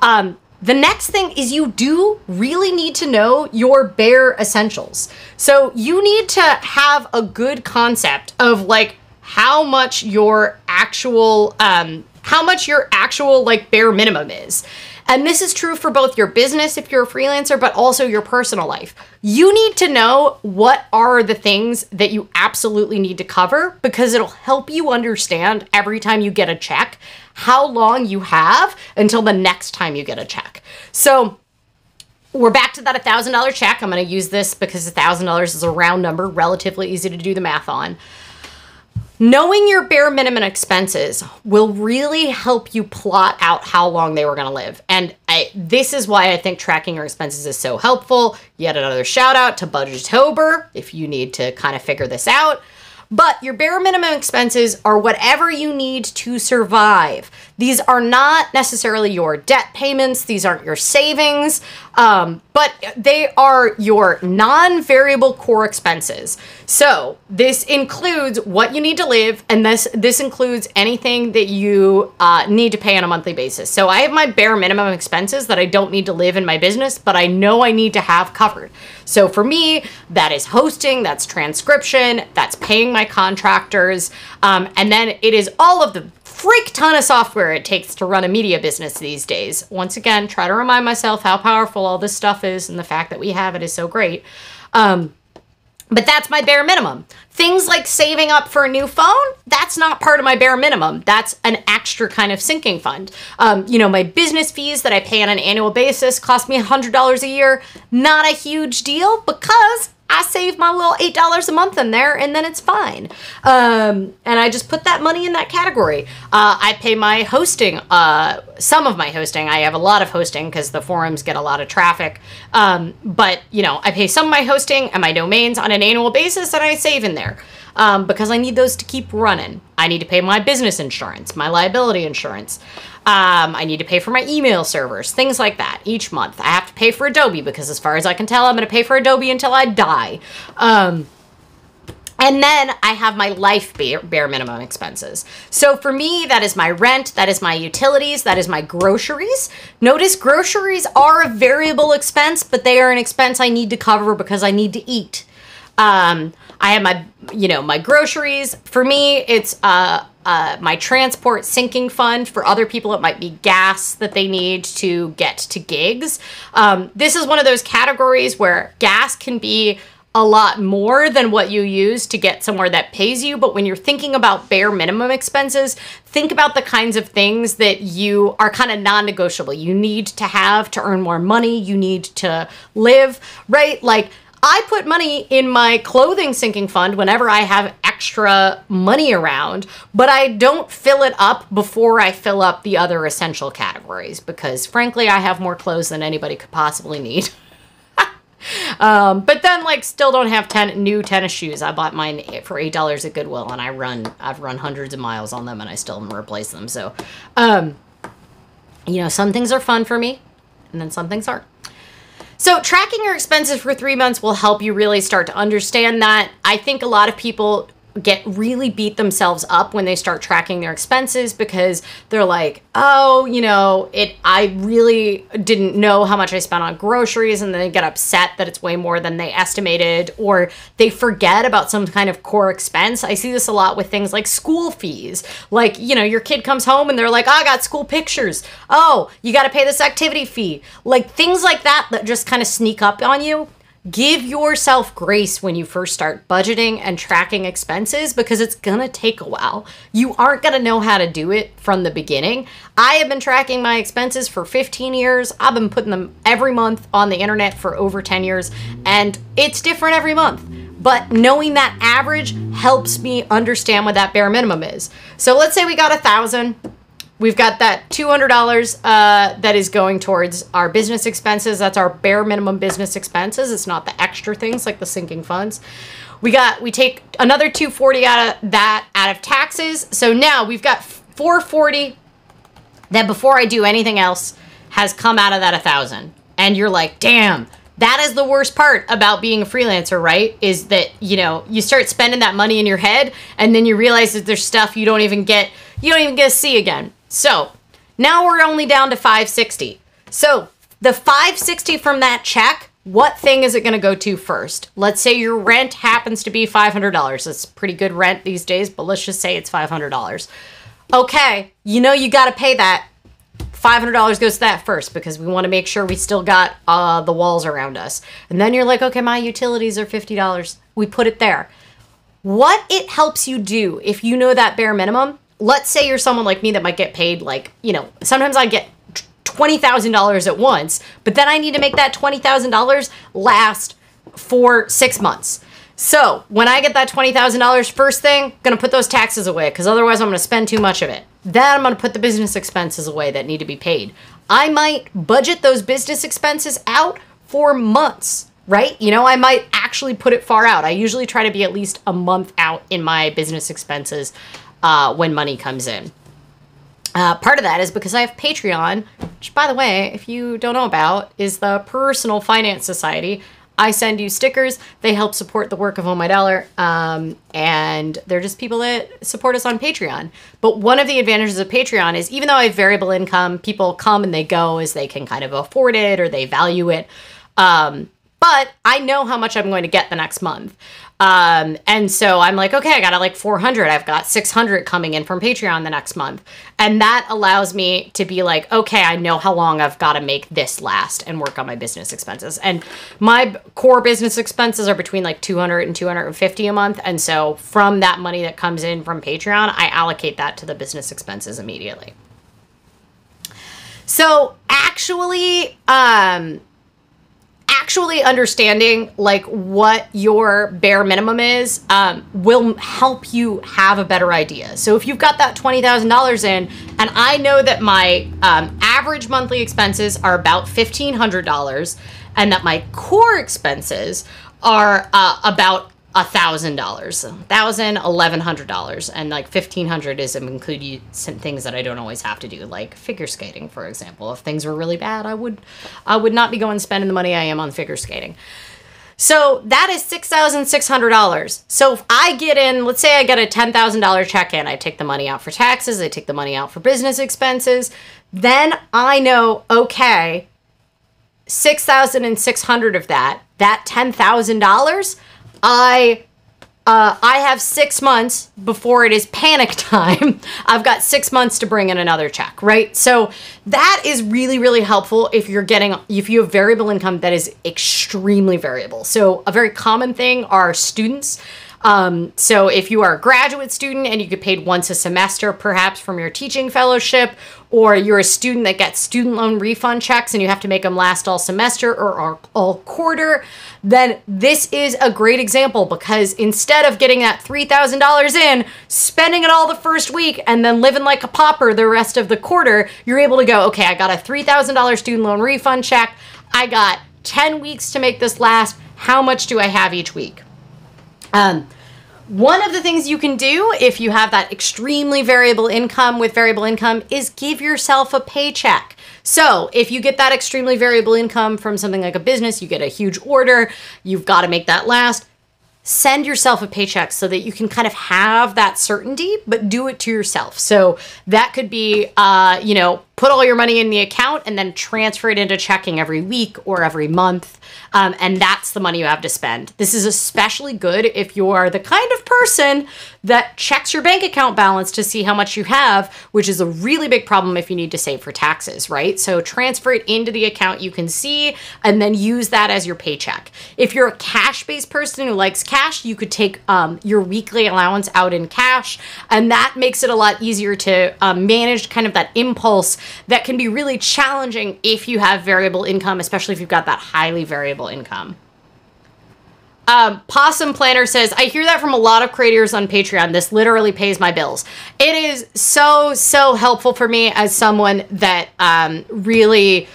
Um, the next thing is you do really need to know your bare essentials. So you need to have a good concept of like how much your actual um, how much your actual like bare minimum is. And this is true for both your business if you're a freelancer, but also your personal life. You need to know what are the things that you absolutely need to cover because it'll help you understand every time you get a check how long you have until the next time you get a check. So, we're back to that $1,000 check. I'm going to use this because $1,000 is a round number, relatively easy to do the math on. Knowing your bare minimum expenses will really help you plot out how long they were going to live. And I, this is why I think tracking your expenses is so helpful. Yet another shout out to Budgetober if you need to kind of figure this out. But your bare minimum expenses are whatever you need to survive. These are not necessarily your debt payments, these aren't your savings, um, but they are your non variable core expenses. So this includes what you need to live, and this, this includes anything that you uh, need to pay on a monthly basis. So I have my bare minimum expenses that I don't need to live in my business, but I know I need to have covered. So for me, that is hosting, that's transcription, that's paying my contractors, um, and then it is all of the freak ton of software it takes to run a media business these days. Once again, try to remind myself how powerful all this stuff is and the fact that we have it is so great. Um, but that's my bare minimum. Things like saving up for a new phone, that's not part of my bare minimum. That's an extra kind of sinking fund. Um, you know, my business fees that I pay on an annual basis cost me $100 a year. Not a huge deal because I save my little eight dollars a month in there, and then it's fine. Um, and I just put that money in that category. Uh, I pay my hosting, uh, some of my hosting. I have a lot of hosting because the forums get a lot of traffic. Um, but you know, I pay some of my hosting and my domains on an annual basis, and I save in there um, because I need those to keep running. I need to pay my business insurance, my liability insurance. Um, I need to pay for my email servers, things like that each month. I have to pay for Adobe because, as far as I can tell, I'm going to pay for Adobe until I die. Um, And then I have my life bare, bare, minimum expenses. So for me, that is my rent, that is my utilities, that is my groceries. Notice groceries are a variable expense, but they are an expense I need to cover because I need to eat. Um, I have my, you know, my groceries. For me, it's uh, uh, my transport sinking fund. For other people, it might be gas that they need to get to gigs. Um, this is one of those categories where gas can be a lot more than what you use to get somewhere that pays you. But when you're thinking about bare minimum expenses, think about the kinds of things that you are kind of non negotiable. You need to have to earn more money, you need to live, right? Like, I put money in my clothing sinking fund whenever I have extra money around, but I don't fill it up before I fill up the other essential categories because, frankly, I have more clothes than anybody could possibly need. <laughs> Um, but then like still don't have ten new tennis shoes. I bought mine for eight dollars at Goodwill, and I run I've run hundreds of miles on them, and I still haven't replaced them. So, um, you know, some things are fun for me, and then some things aren't. So, tracking your expenses for three months will help you really start to understand that. I think a lot of people get really beat themselves up when they start tracking their expenses because they're like, "Oh, you know, it I really didn't know how much I spent on groceries." And then they get upset that it's way more than they estimated or they forget about some kind of core expense. I see this a lot with things like school fees. Like, you know, your kid comes home and they're like, oh, "I got school pictures." "Oh, you got to pay this activity fee." Like things like that that just kind of sneak up on you give yourself grace when you first start budgeting and tracking expenses because it's gonna take a while. You aren't gonna know how to do it from the beginning. I have been tracking my expenses for 15 years. I've been putting them every month on the internet for over 10 years, and it's different every month. But knowing that average helps me understand what that bare minimum is. So let's say we got a thousand We've got that $200 uh, that is going towards our business expenses. That's our bare minimum business expenses. It's not the extra things like the sinking funds. We got we take another 240 out of that out of taxes. So now we've got 440 that before I do anything else has come out of that 1000. And you're like, "Damn, that is the worst part about being a freelancer, right? Is that, you know, you start spending that money in your head and then you realize that there's stuff you don't even get you don't even get to see again. So now we're only down to 560. So the 560 from that check, what thing is it going to go to first? Let's say your rent happens to be $500. That's pretty good rent these days, but let's just say it's $500. Okay, you know you got to pay that. $500 goes to that first because we want to make sure we still got uh, the walls around us. And then you're like, okay, my utilities are $50. We put it there. What it helps you do if you know that bare minimum let's say you're someone like me that might get paid like, you know, sometimes I get $20,000 at once, but then I need to make that $20,000 last for six months. So when I get that $20,000 first thing, gonna put those taxes away because otherwise I'm gonna spend too much of it. Then I'm gonna put the business expenses away that need to be paid. I might budget those business expenses out for months, right? You know, I might actually put it far out. I usually try to be at least a month out in my business expenses uh, when money comes in. Uh, part of that is because I have Patreon, which, by the way, if you don't know about, is the Purrsonal Finance Society. I send you stickers. They help support the work of Oh My Dollar. Um, and they're just people that support us on Patreon. But one of the advantages of Patreon is even though I have variable income, people come and they go as they can kind of afford it or they value it. Um, but I know how much I'm going to get the next month. Um, and so I'm like, okay, I got like 400. I've got 600 coming in from Patreon the next month. And that allows me to be like, okay, I know how long I've got to make this last and work on my business expenses. And my core business expenses are between like 200 and 250 a month. And so from that money that comes in from Patreon, I allocate that to the business expenses immediately. So actually, um, actually understanding like what your bare minimum is um, will help you have a better idea. So if you've got that twenty thousand dollars in, and I know that my um, average monthly expenses are about fifteen hundred dollars, and that my core expenses are uh, about a thousand dollars, thousand, eleven hundred dollars, and like fifteen hundred is include some things that I don't always have to do, like figure skating, for example. If things were really bad, I would, I would not be going spending the money I am on figure skating. So that is $6,600. So if I get in, let's say I get a $10,000 check in, I take the money out for taxes, I take the money out for business expenses, then I know, okay, 6,600 of that, that $10,000, I uh, I have six months before it is panic <laughs> time. I've got six months to bring in another check, right? So that is really, really helpful if you're getting, if you have variable income that is extremely variable. So a very common thing are students um, so if you are a graduate student and you get paid once a semester, perhaps from your teaching fellowship, or you're a student that gets student loan refund checks and you have to make them last all semester or all, quarter, then this is a great example because instead of getting that $3,000 in, spending it all the first week, and then living like a pauper the rest of the quarter, you're able to go, okay, I got a $3,000 student loan refund check. I got 10 weeks to make this last. How much do I have each week? Um, one of the things you can do if you have that extremely variable income with variable income is give yourself a paycheck. So, if you get that extremely variable income from something like a business, you get a huge order, you've got to make that last send yourself a paycheck so that you can kind of have that certainty, but do it to yourself. So that could be, uh, you know, put all your money in the account and then transfer it into checking every week or every month. Um, and that's the money you have to spend. This is especially good if you are the kind of person that checks your bank account balance to see how much you have, which is a really big problem if you need to save for taxes, right? So transfer it into the account you can see and then use that as your paycheck. If you're a cash based person who likes cash, you could take um, your weekly allowance out in cash, and that makes it a lot easier to um, manage kind of that impulse that can be really challenging if you have variable income, especially if you've got that highly variable income. Um, Possum Planner says, I hear that from a lot of creators on Patreon. This literally pays my bills. It is so, so helpful for me as someone that um, really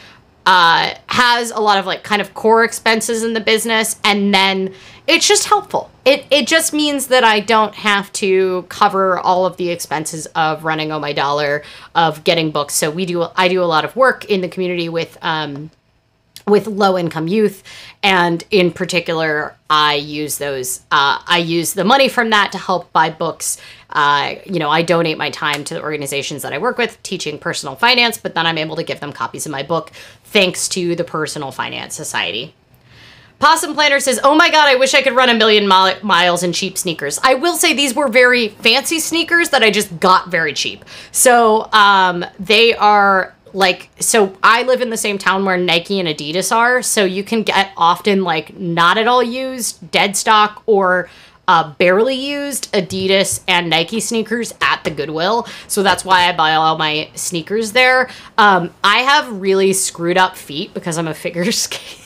uh, has a lot of like kind of core expenses in the business. And then it's just helpful. It, it just means that I don't have to cover all of the expenses of running Oh My Dollar, of getting books. So we do, I do a lot of work in the community with, um, with low income youth and in particular i use those uh, i use the money from that to help buy books uh, you know i donate my time to the organizations that i work with teaching personal finance but then i'm able to give them copies of my book thanks to the Purrsonal Finance Society Possum Planner says, Oh my god, I wish I could run a million mi- miles in cheap sneakers. I will say these were very fancy sneakers that I just got very cheap. So um, they are like so I live in the same town where Nike and Adidas are, so you can get often like not at all used, dead stock or uh, barely used Adidas and Nike sneakers at the Goodwill. So that's why I buy all my sneakers there. Um, I have really screwed up feet because I'm a figure <laughs> skater,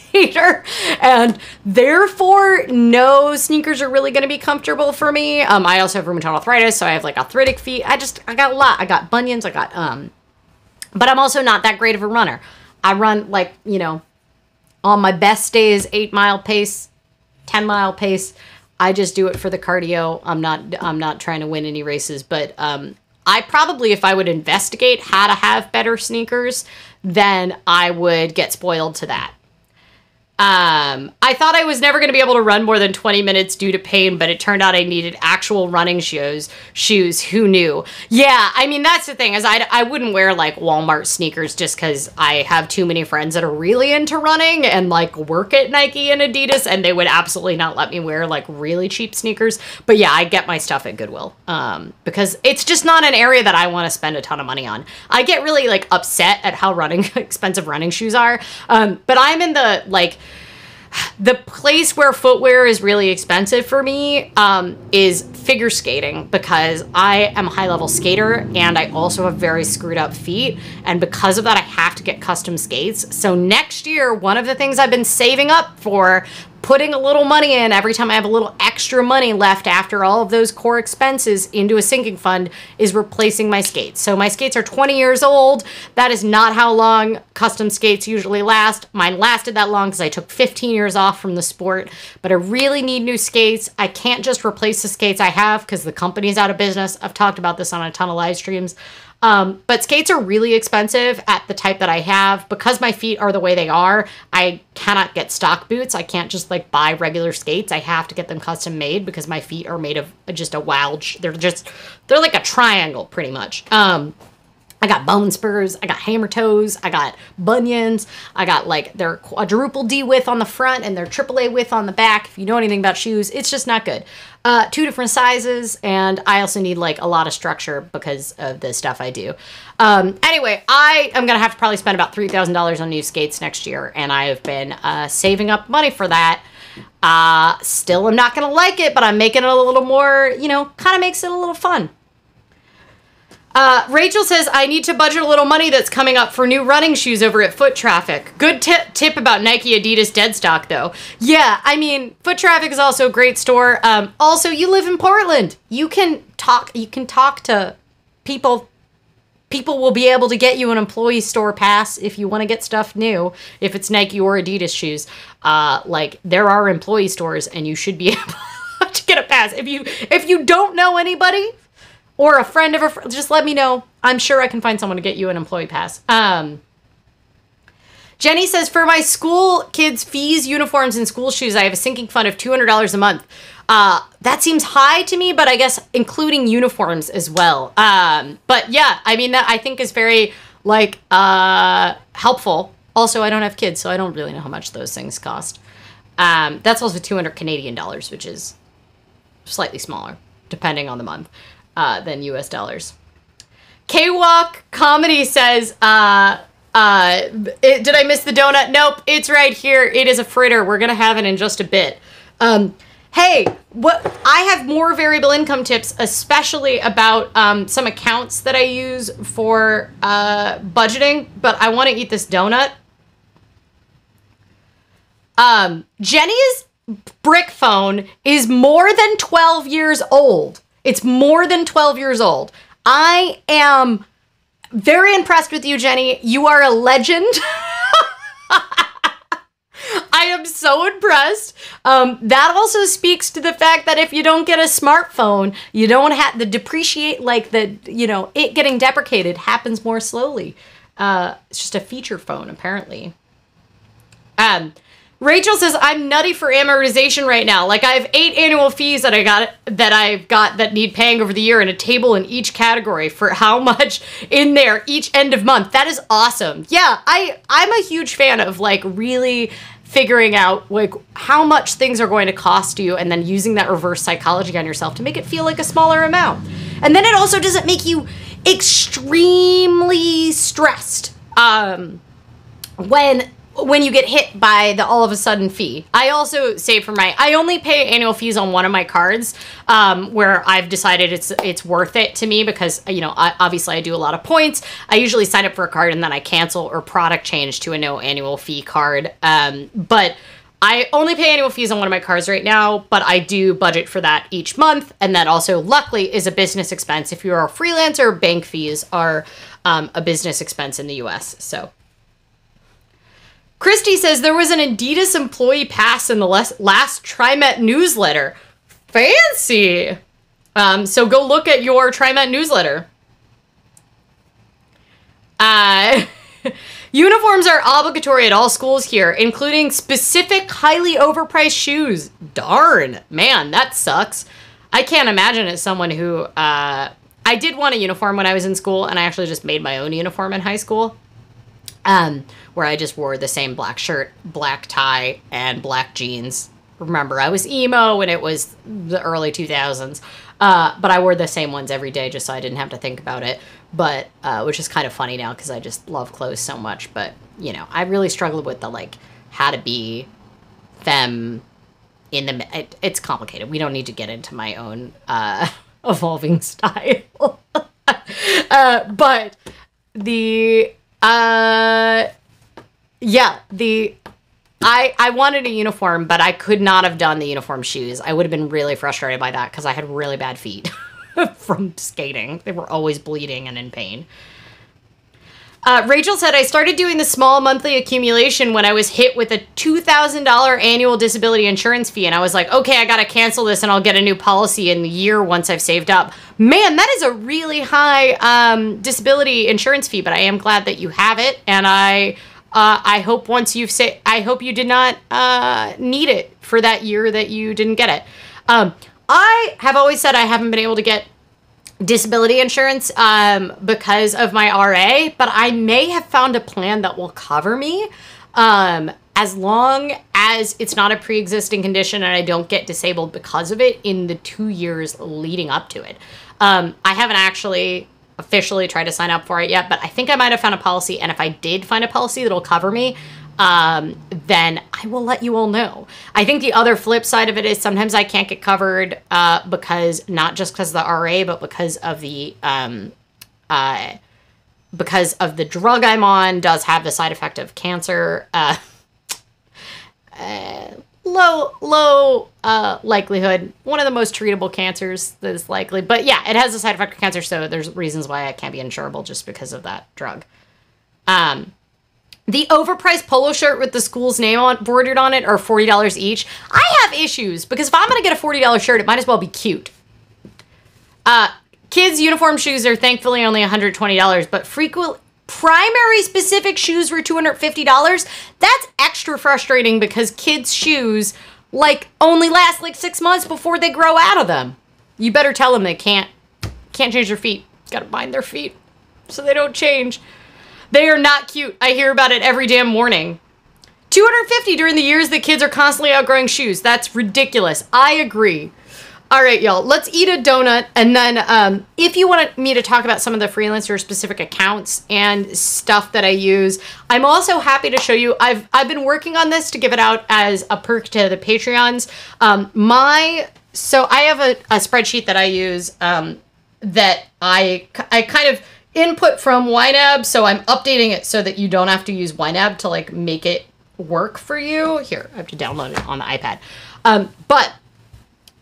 and therefore no sneakers are really going to be comfortable for me. Um, I also have rheumatoid arthritis, so I have like arthritic feet. I just I got a lot. I got bunions. I got um but I'm also not that great of a runner. I run like, you know, on my best days, eight mile pace, 10 mile pace. I just do it for the cardio. I'm not I'm not trying to win any races, but um, I probably if I would investigate how to have better sneakers, then I would get spoiled to that. Um, I thought I was never going to be able to run more than 20 minutes due to pain, but it turned out I needed actual running shoes. Shoes. Who knew? Yeah, I mean that's the thing is I I wouldn't wear like Walmart sneakers just because I have too many friends that are really into running and like work at Nike and Adidas, and they would absolutely not let me wear like really cheap sneakers. But yeah, I get my stuff at Goodwill um, because it's just not an area that I want to spend a ton of money on. I get really like upset at how running <laughs> expensive running shoes are, um, but I'm in the like the place where footwear is really expensive for me um, is figure skating because I am a high level skater and I also have very screwed up feet. And because of that, I have to get custom skates. So next year, one of the things I've been saving up for putting a little money in every time I have a little extra money left after all of those core expenses into a sinking fund is replacing my skates. So my skates are 20 years old. That is not how long custom skates usually last. Mine lasted that long because I took 15 years off from the sport, but I really need new skates. I can't just replace the skates I have because the company's out of business. I've talked about this on a ton of live streams. Um, but skates are really expensive at the type that I have because my feet are the way they are. I cannot get stock boots. I can't just like buy regular skates. I have to get them custom made because my feet are made of just a wild. They're just they're like a triangle pretty much. Um, I got bone spurs, I got hammer toes, I got bunions, I got like their quadruple D width on the front and their triple A width on the back. If you know anything about shoes, it's just not good. Uh, two different sizes, and I also need like a lot of structure because of the stuff I do. Um, anyway, I am gonna have to probably spend about three thousand dollars on new skates next year, and I have been uh, saving up money for that. Uh, still, I'm not gonna like it, but I'm making it a little more, you know, kind of makes it a little fun. Uh, Rachel says, I need to budget a little money that's coming up for new running shoes over at Foot Traffic. Good tip, tip about Nike Adidas dead stock, though. Yeah, I mean, Foot Traffic is also a great store. Um, also, you live in Portland. You can talk. You can talk to people. People will be able to get you an employee store pass if you want to get stuff new. If it's Nike or Adidas shoes, uh, like there are employee stores, and you should be <laughs> able to get a pass. If you if you don't know anybody, or a friend of a friend, just let me know. I'm sure I can find someone to get you an employee pass. Um, Jenny says, for my school kids' fees, uniforms, and school shoes, I have a sinking fund of $200 a month. Uh, that seems high to me, but I guess including uniforms as well. Um, but yeah, I mean, that I think is very like uh, helpful. Also, I don't have kids, so I don't really know how much those things cost. Um, that's also 200 Canadian dollars, which is slightly smaller, depending on the month uh, than US dollars. K Walk Comedy says, uh, uh, it, did I miss the donut? Nope, it's right here. It is a fritter. We're going to have it in just a bit. Um, hey, what I have more variable income tips, especially about um, some accounts that I use for uh, budgeting, but I want to eat this donut. Um, Jenny's brick phone is more than 12 years old. It's more than 12 years old. I am very impressed with you, Jenny. You are a legend. <laughs> I am so impressed. Um, that also speaks to the fact that if you don't get a smartphone, you don't have the depreciate, like the, you know, it getting deprecated happens more slowly. Uh, it's just a feature phone, apparently. Um, Rachel says I'm nutty for amortization right now. Like I have eight annual fees that I got that I've got that need paying over the year and a table in each category for how much in there each end of month. That is awesome. Yeah, I I'm a huge fan of like really figuring out like how much things are going to cost you and then using that reverse psychology on yourself to make it feel like a smaller amount. And then it also doesn't make you extremely stressed. Um when when you get hit by the all of a sudden fee. I also save for my I only pay annual fees on one of my cards um, where I've decided it's it's worth it to me because you know I, obviously I do a lot of points. I usually sign up for a card and then I cancel or product change to a no annual fee card. Um, but I only pay annual fees on one of my cards right now, but I do budget for that each month. And that also, luckily, is a business expense. If you're a freelancer, bank fees are um, a business expense in the US. So Christy says there was an Adidas employee pass in the last, last TriMet newsletter. Fancy. Um, so go look at your TriMet newsletter. Uh, <laughs> uniforms are obligatory at all schools here, including specific highly overpriced shoes. Darn, man, that sucks. I can't imagine as someone who uh, I did want a uniform when I was in school, and I actually just made my own uniform in high school. Um, where I just wore the same black shirt, black tie, and black jeans. Remember, I was emo when it was the early 2000s, uh, but I wore the same ones every day just so I didn't have to think about it. But uh, which is kind of funny now because I just love clothes so much. But you know, I really struggled with the like how to be femme in the. It, it's complicated. We don't need to get into my own uh, <laughs> evolving style. <laughs> uh, but the uh yeah, the I I wanted a uniform, but I could not have done the uniform shoes. I would have been really frustrated by that because I had really bad feet <laughs> from skating. They were always bleeding and in pain. Uh, Rachel said, I started doing the small monthly accumulation when I was hit with a $2,000 annual disability insurance fee. And I was like, okay, I got to cancel this and I'll get a new policy in the year once I've saved up. Man, that is a really high um, disability insurance fee, but I am glad that you have it. And I. Uh, I hope once you've say, I hope you did not uh, need it for that year that you didn't get it. Um, I have always said I haven't been able to get disability insurance um, because of my RA, but I may have found a plan that will cover me um, as long as it's not a pre existing condition and I don't get disabled because of it in the two years leading up to it. Um, I haven't actually officially tried to sign up for it yet, but I think I might have found a policy. And if I did find a policy that'll cover me, um, then I will let you all know. I think the other flip side of it is sometimes I can't get covered uh, because not just because of the RA, but because of the um, uh, because of the drug I'm on does have the side effect of cancer. Uh, <laughs> uh, low low uh, likelihood one of the most treatable cancers that is likely but yeah it has a side effect of cancer so there's reasons why it can't be insurable just because of that drug um the overpriced polo shirt with the school's name on bordered on it are $40 each. I have issues because if I'm going to get a $40 shirt, it might as well be cute. Uh, kids' uniform shoes are thankfully only $120, but frequent primary specific shoes were $250. That's extra frustrating because kids' shoes like only last like 6 months before they grow out of them. You better tell them they can't can't change their feet. Got to bind their feet so they don't change. They are not cute. I hear about it every damn morning. 250 during the years that kids are constantly outgrowing shoes. That's ridiculous. I agree. All right, y'all, let's eat a donut. And then um, if you want me to talk about some of the freelancer specific accounts and stuff that I use, I'm also happy to show you. I've, I've been working on this to give it out as a perk to the Patreons. Um, my, so I have a, a spreadsheet that I use um, that I, I kind of input from YNAB, so I'm updating it so that you don't have to use YNAB to like make it work for you. Here, I have to download it on the iPad. Um, but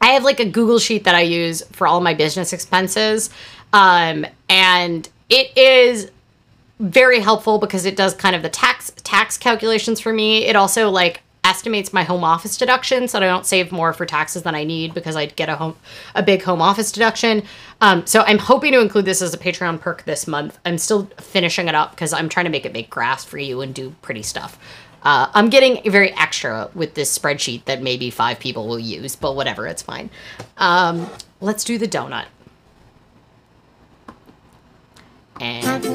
I have like a Google sheet that I use for all my business expenses. Um, and it is very helpful because it does kind of the tax tax calculations for me. It also like estimates my home office deduction so that I don't save more for taxes than I need because I'd get a home a big home office deduction. Um, so I'm hoping to include this as a Patreon perk this month. I'm still finishing it up because I'm trying to make it make graphs for you and do pretty stuff. Uh, I'm getting very extra with this spreadsheet that maybe five people will use, but whatever, it's fine. Um, let's do the donut. And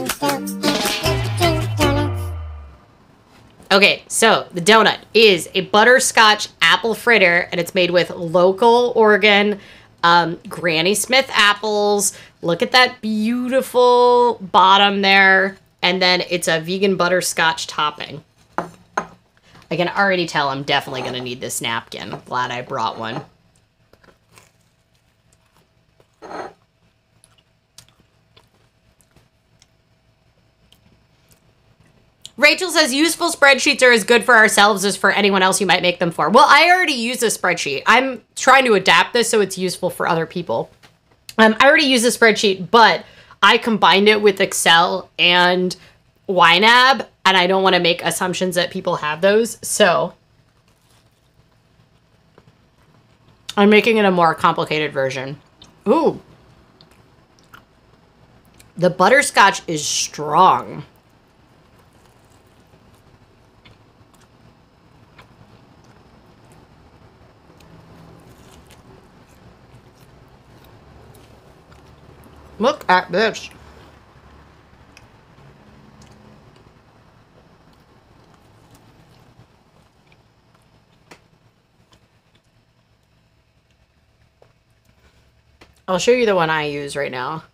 Okay, so the donut is a butterscotch apple fritter, and it's made with local Oregon um, Granny Smith apples. Look at that beautiful bottom there. And then it's a vegan butterscotch topping. I can already tell I'm definitely going to need this napkin. Glad I brought one. Rachel says useful spreadsheets are as good for ourselves as for anyone else you might make them for. Well, I already use a spreadsheet. I'm trying to adapt this so it's useful for other people. Um, I already use a spreadsheet, but I combined it with Excel and YNAB, and I don't want to make assumptions that people have those. So I'm making it a more complicated version. Ooh. The butterscotch is strong. Look at this. I'll show you the one I use right now.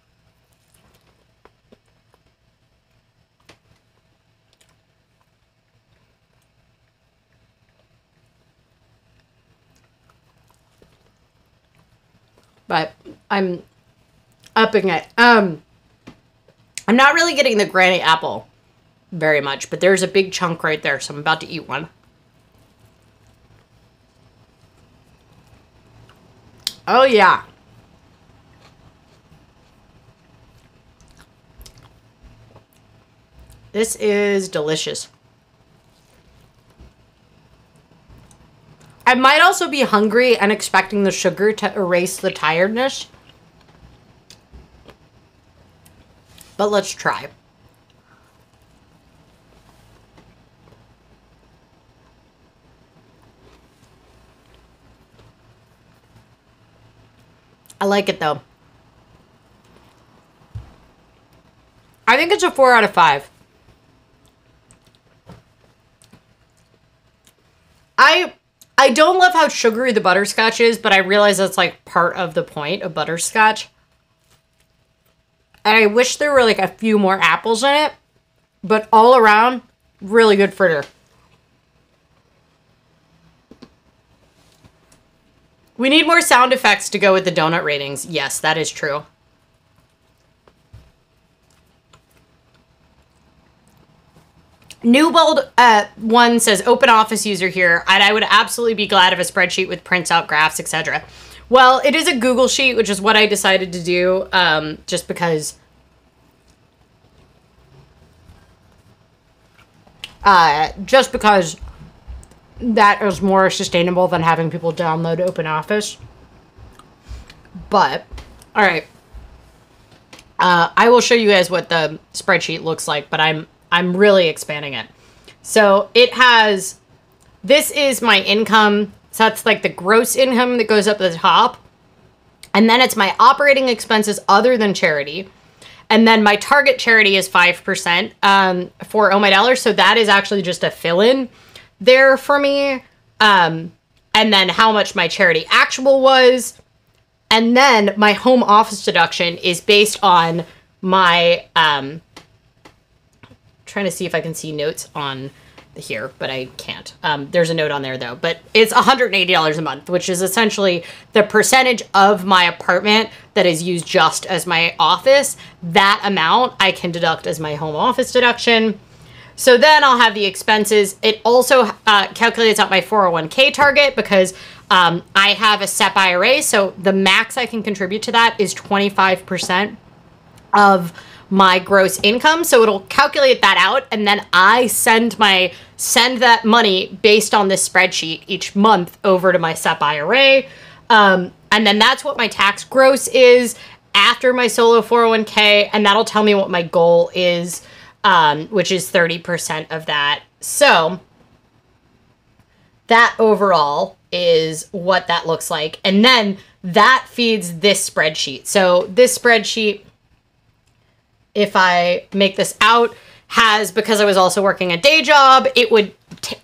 But I'm upping it. Um, I'm not really getting the granny apple very much, but there's a big chunk right there, so I'm about to eat one. Oh, yeah. This is delicious. I might also be hungry and expecting the sugar to erase the tiredness. But let's try. I like it though. I think it's a four out of five. I I don't love how sugary the butterscotch is, but I realize that's like part of the point of butterscotch. And I wish there were like a few more apples in it, but all around, really good fritter. We need more sound effects to go with the donut ratings. Yes, that is true. Newbold uh, one says open office user here, and I would absolutely be glad of a spreadsheet with prints out graphs, etc. Well, it is a Google sheet, which is what I decided to do, um, just because. Uh, just because that is more sustainable than having people download Open Office. But, all right. Uh, I will show you guys what the spreadsheet looks like, but I'm I'm really expanding it. So it has, this is my income. So that's like the gross income that goes up the top. And then it's my operating expenses other than charity. And then my target charity is 5% um, for Oh My Dollar. So that is actually just a fill in there for me. Um, and then how much my charity actual was. And then my home office deduction is based on my um, trying to see if I can see notes on here, but I can't. Um, there's a note on there though, but it's $180 a month, which is essentially the percentage of my apartment that is used just as my office. That amount I can deduct as my home office deduction. So then I'll have the expenses. It also uh, calculates out my 401k target because um, I have a SEP IRA. So the max I can contribute to that is 25% of my gross income. So it'll calculate that out and then I send my send that money based on this spreadsheet each month over to my SEP IRA. Um, and then that's what my tax gross is after my solo 401k and that'll tell me what my goal is um, which is 30% of that. So that overall is what that looks like. And then that feeds this spreadsheet. So this spreadsheet if I make this out, has because I was also working a day job, it would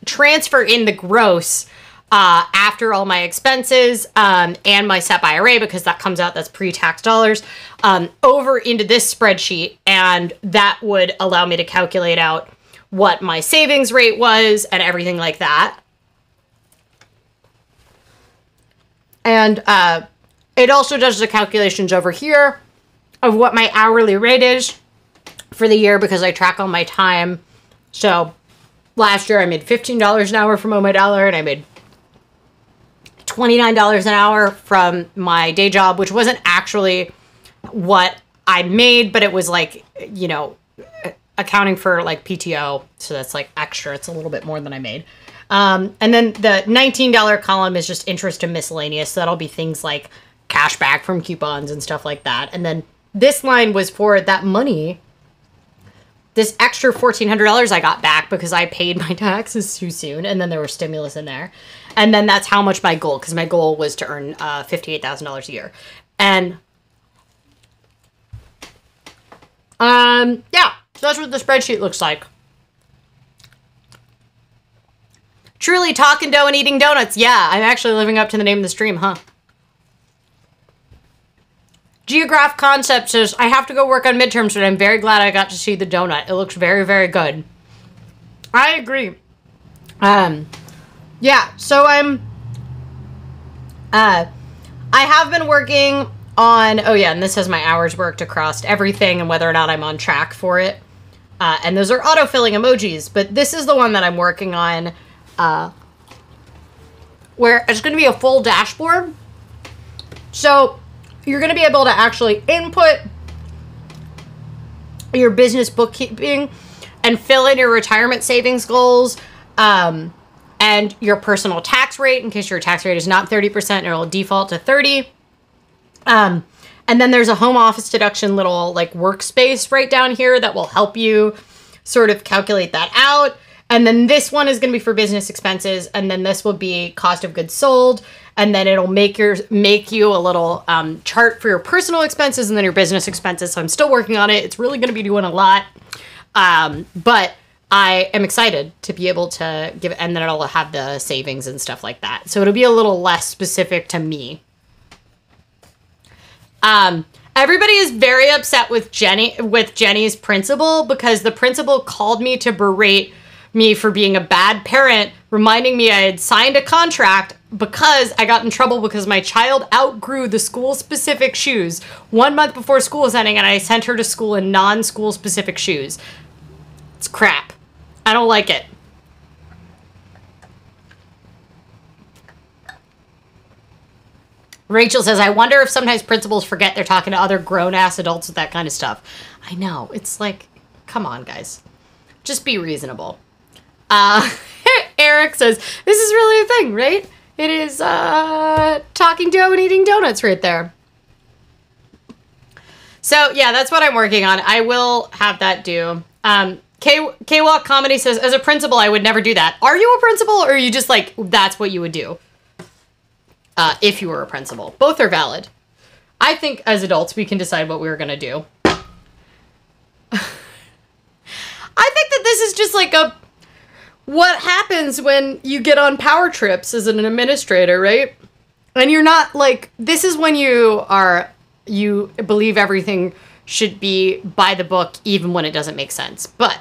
transfer in the gross uh, after all my expenses um, and my SEP IRA because that comes out that's pre-tax dollars um, over into this spreadsheet, and that would allow me to calculate out what my savings rate was and everything like that. And uh, it also does the calculations over here of what my hourly rate is for the year because I track all my time. So last year I made $15 an hour from My Dollar and I made $29 an hour from my day job, which wasn't actually what I made, but it was like, you know, accounting for like PTO. So that's like extra. It's a little bit more than I made. Um, and then the $19 column is just interest and miscellaneous. So that'll be things like cash back from coupons and stuff like that. And then this line was for that money. This extra $1,400 I got back because I paid my <laughs> taxes too soon, and then there was stimulus in there. And then that's how much my goal, because my goal was to earn uh, $58,000 a year. And um, yeah, So that's what the spreadsheet looks like. Truly talking dough and eating donuts. Yeah, I'm actually living up to the name of the stream, huh? Geograph Concept says, I have to go work on midterms, but I'm very glad I got to see the donut. It looks very, very good. I agree. Um, yeah, so I'm, uh, I have been working on, oh yeah, and this has my hours worked across everything and whether or not I'm on track for it. Uh, and those are autofilling emojis, but this is the one that I'm working on, uh, where it's going to be a full dashboard. So you're going to be able to actually input your business bookkeeping and fill in your retirement savings goals um, and your personal tax rate in case your tax rate is not 30% it'll default to 30. Um, and then there's a home office deduction little like workspace right down here that will help you sort of calculate that out. And then this one is going to be for business expenses, and then this will be cost of goods sold, and then it'll make your make you a little um, chart for your personal expenses and then your business expenses. So I'm still working on it. It's really going to be doing a lot, um, but I am excited to be able to give, and then it'll have the savings and stuff like that. So it'll be a little less specific to me. Um, everybody is very upset with Jenny with Jenny's principal because the principal called me to berate me for being a bad parent, reminding me I had signed a contract because I got in trouble because my child outgrew the school specific shoes one month before school was ending and I sent her to school in non school specific shoes. It's crap. I don't like it. Rachel says, I wonder if sometimes principals forget they're talking to other grown ass adults with that kind of stuff. I know. It's like, come on, guys. Just be reasonable. Uh, <laughs> Eric says, this is really a thing, right? It is uh, talking Joe and eating donuts right there. So, yeah, that's what I'm working on. I will have that due. Um, K K Walk Comedy says, as a principal, I would never do that. Are you a principal or are you just like, that's what you would do? uh, if you were a principal. Both are valid. I think as adults, we can decide what we are going to do. <laughs> I think that this is just like a what happens when you get on power trips as an administrator, right? And you're not like this is when you are you believe everything should be by the book even when it doesn't make sense. But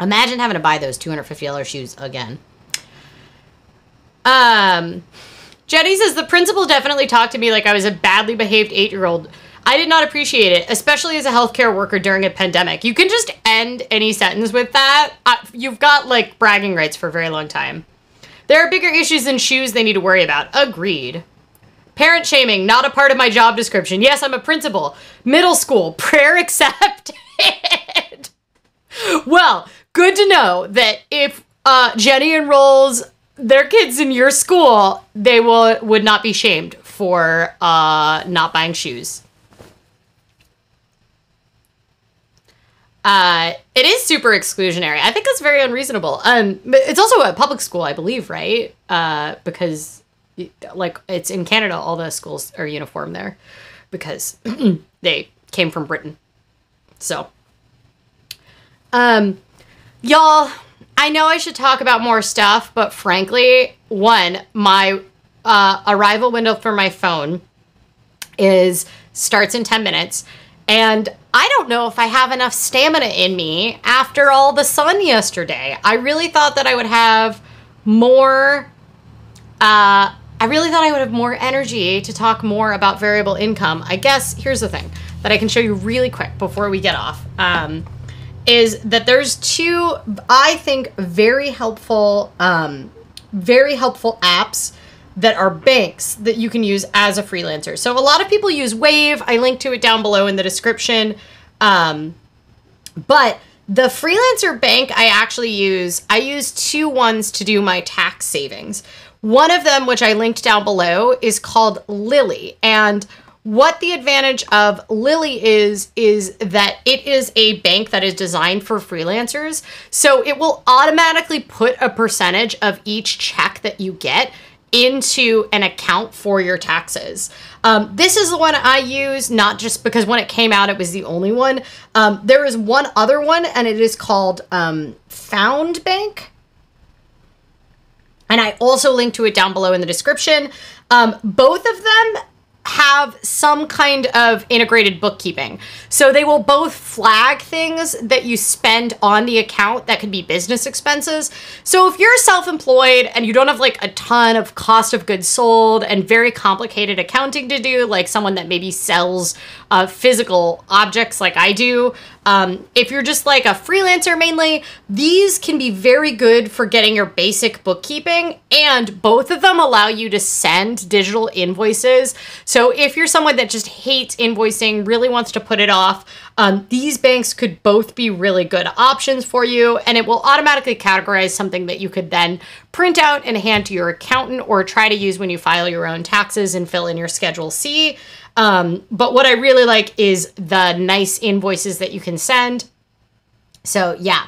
imagine having to buy those $250 shoes again. Um, Jenny says the principal definitely talked to me like I was a badly behaved eight year old. I did not appreciate it, especially as a healthcare worker during a pandemic. You can just end any sentence with that. You've got like bragging rights for a very long time. There are bigger issues than shoes they need to worry about. Agreed. Parent shaming, not a part of my job description. Yes, I'm a principal. Middle school, <laughs> prayer accepted. well, good to know that if uh, Jenny enrolls their kids in your school, they will would not be shamed for uh, not buying shoes. Uh, it is super exclusionary. I think that's very unreasonable. Um, it's also a public school, I believe, right? Uh, because like it's in Canada, all the schools are uniform there because <clears throat> they came from Britain. So, um, y'all I know I should talk about more stuff, but frankly, one, my uh, arrival window for my phone is starts in 10 minutes. And I don't know if I have enough stamina in me after all the sun yesterday. I really thought that I would have more. Uh, I really thought I would have more energy to talk more about variable income. I guess here's the thing that I can show you really quick before we get off. Um, is that there's two, I think, very helpful, um, very helpful apps that are banks that you can use as a freelancer. So a lot of people use Wave. I link to it down below in the description. Um, but the freelancer bank I actually use, I use two ones to do my tax savings. One of them, which I linked down below, is called Lili. And what the advantage of Lili is, is that it is a bank that is designed for freelancers. So it will automatically put a percentage of each check that you get into an account for your taxes. Um, this is the one I use, not just because when it came out, it was the only one. Um, there is one other one, and it is called um, Found Bank. And I also link to it down below in the description. Um, both of them have some kind of integrated bookkeeping. So they will both flag things that you spend on the account that could be business expenses. So if you're self employed and you don't have like a ton of cost of goods sold and very complicated accounting to do, like someone that maybe sells uh, physical objects like I do, Um, if you're just like a freelancer mainly, these can be very good for getting your basic bookkeeping, and both of them allow you to send digital invoices. So if you're someone that just hates invoicing, really wants to put it off, um, these banks could both be really good options for you, and it will automatically categorize something that you could then print out and hand to your accountant or try to use when you file your own taxes and fill in your Schedule C. Um, but what I really like is the nice invoices that you can send. So, yeah.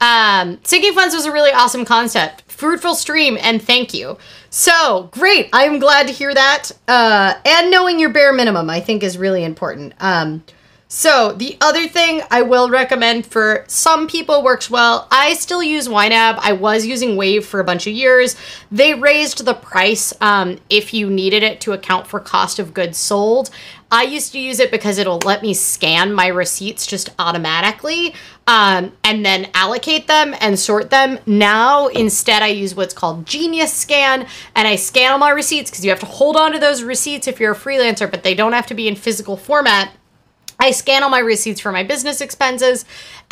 Um, sinking funds was a really awesome concept. Fruitful stream, and thank you. So, great. I'm glad to hear that. Uh, and knowing your bare minimum, I think, is really important. Um, so the other thing I will recommend for some people works well. I still use YNAB. I was using Wave for a bunch of years. They raised the price um, if you needed it to account for cost of goods sold. I used to use it because it'll let me scan my receipts just automatically um, and then allocate them and sort them. Now, instead, I use what's called Genius Scan and I scan all my receipts because you have to hold on to those receipts if you're a freelancer, but they don't have to be in physical format. I scan all my receipts for my business expenses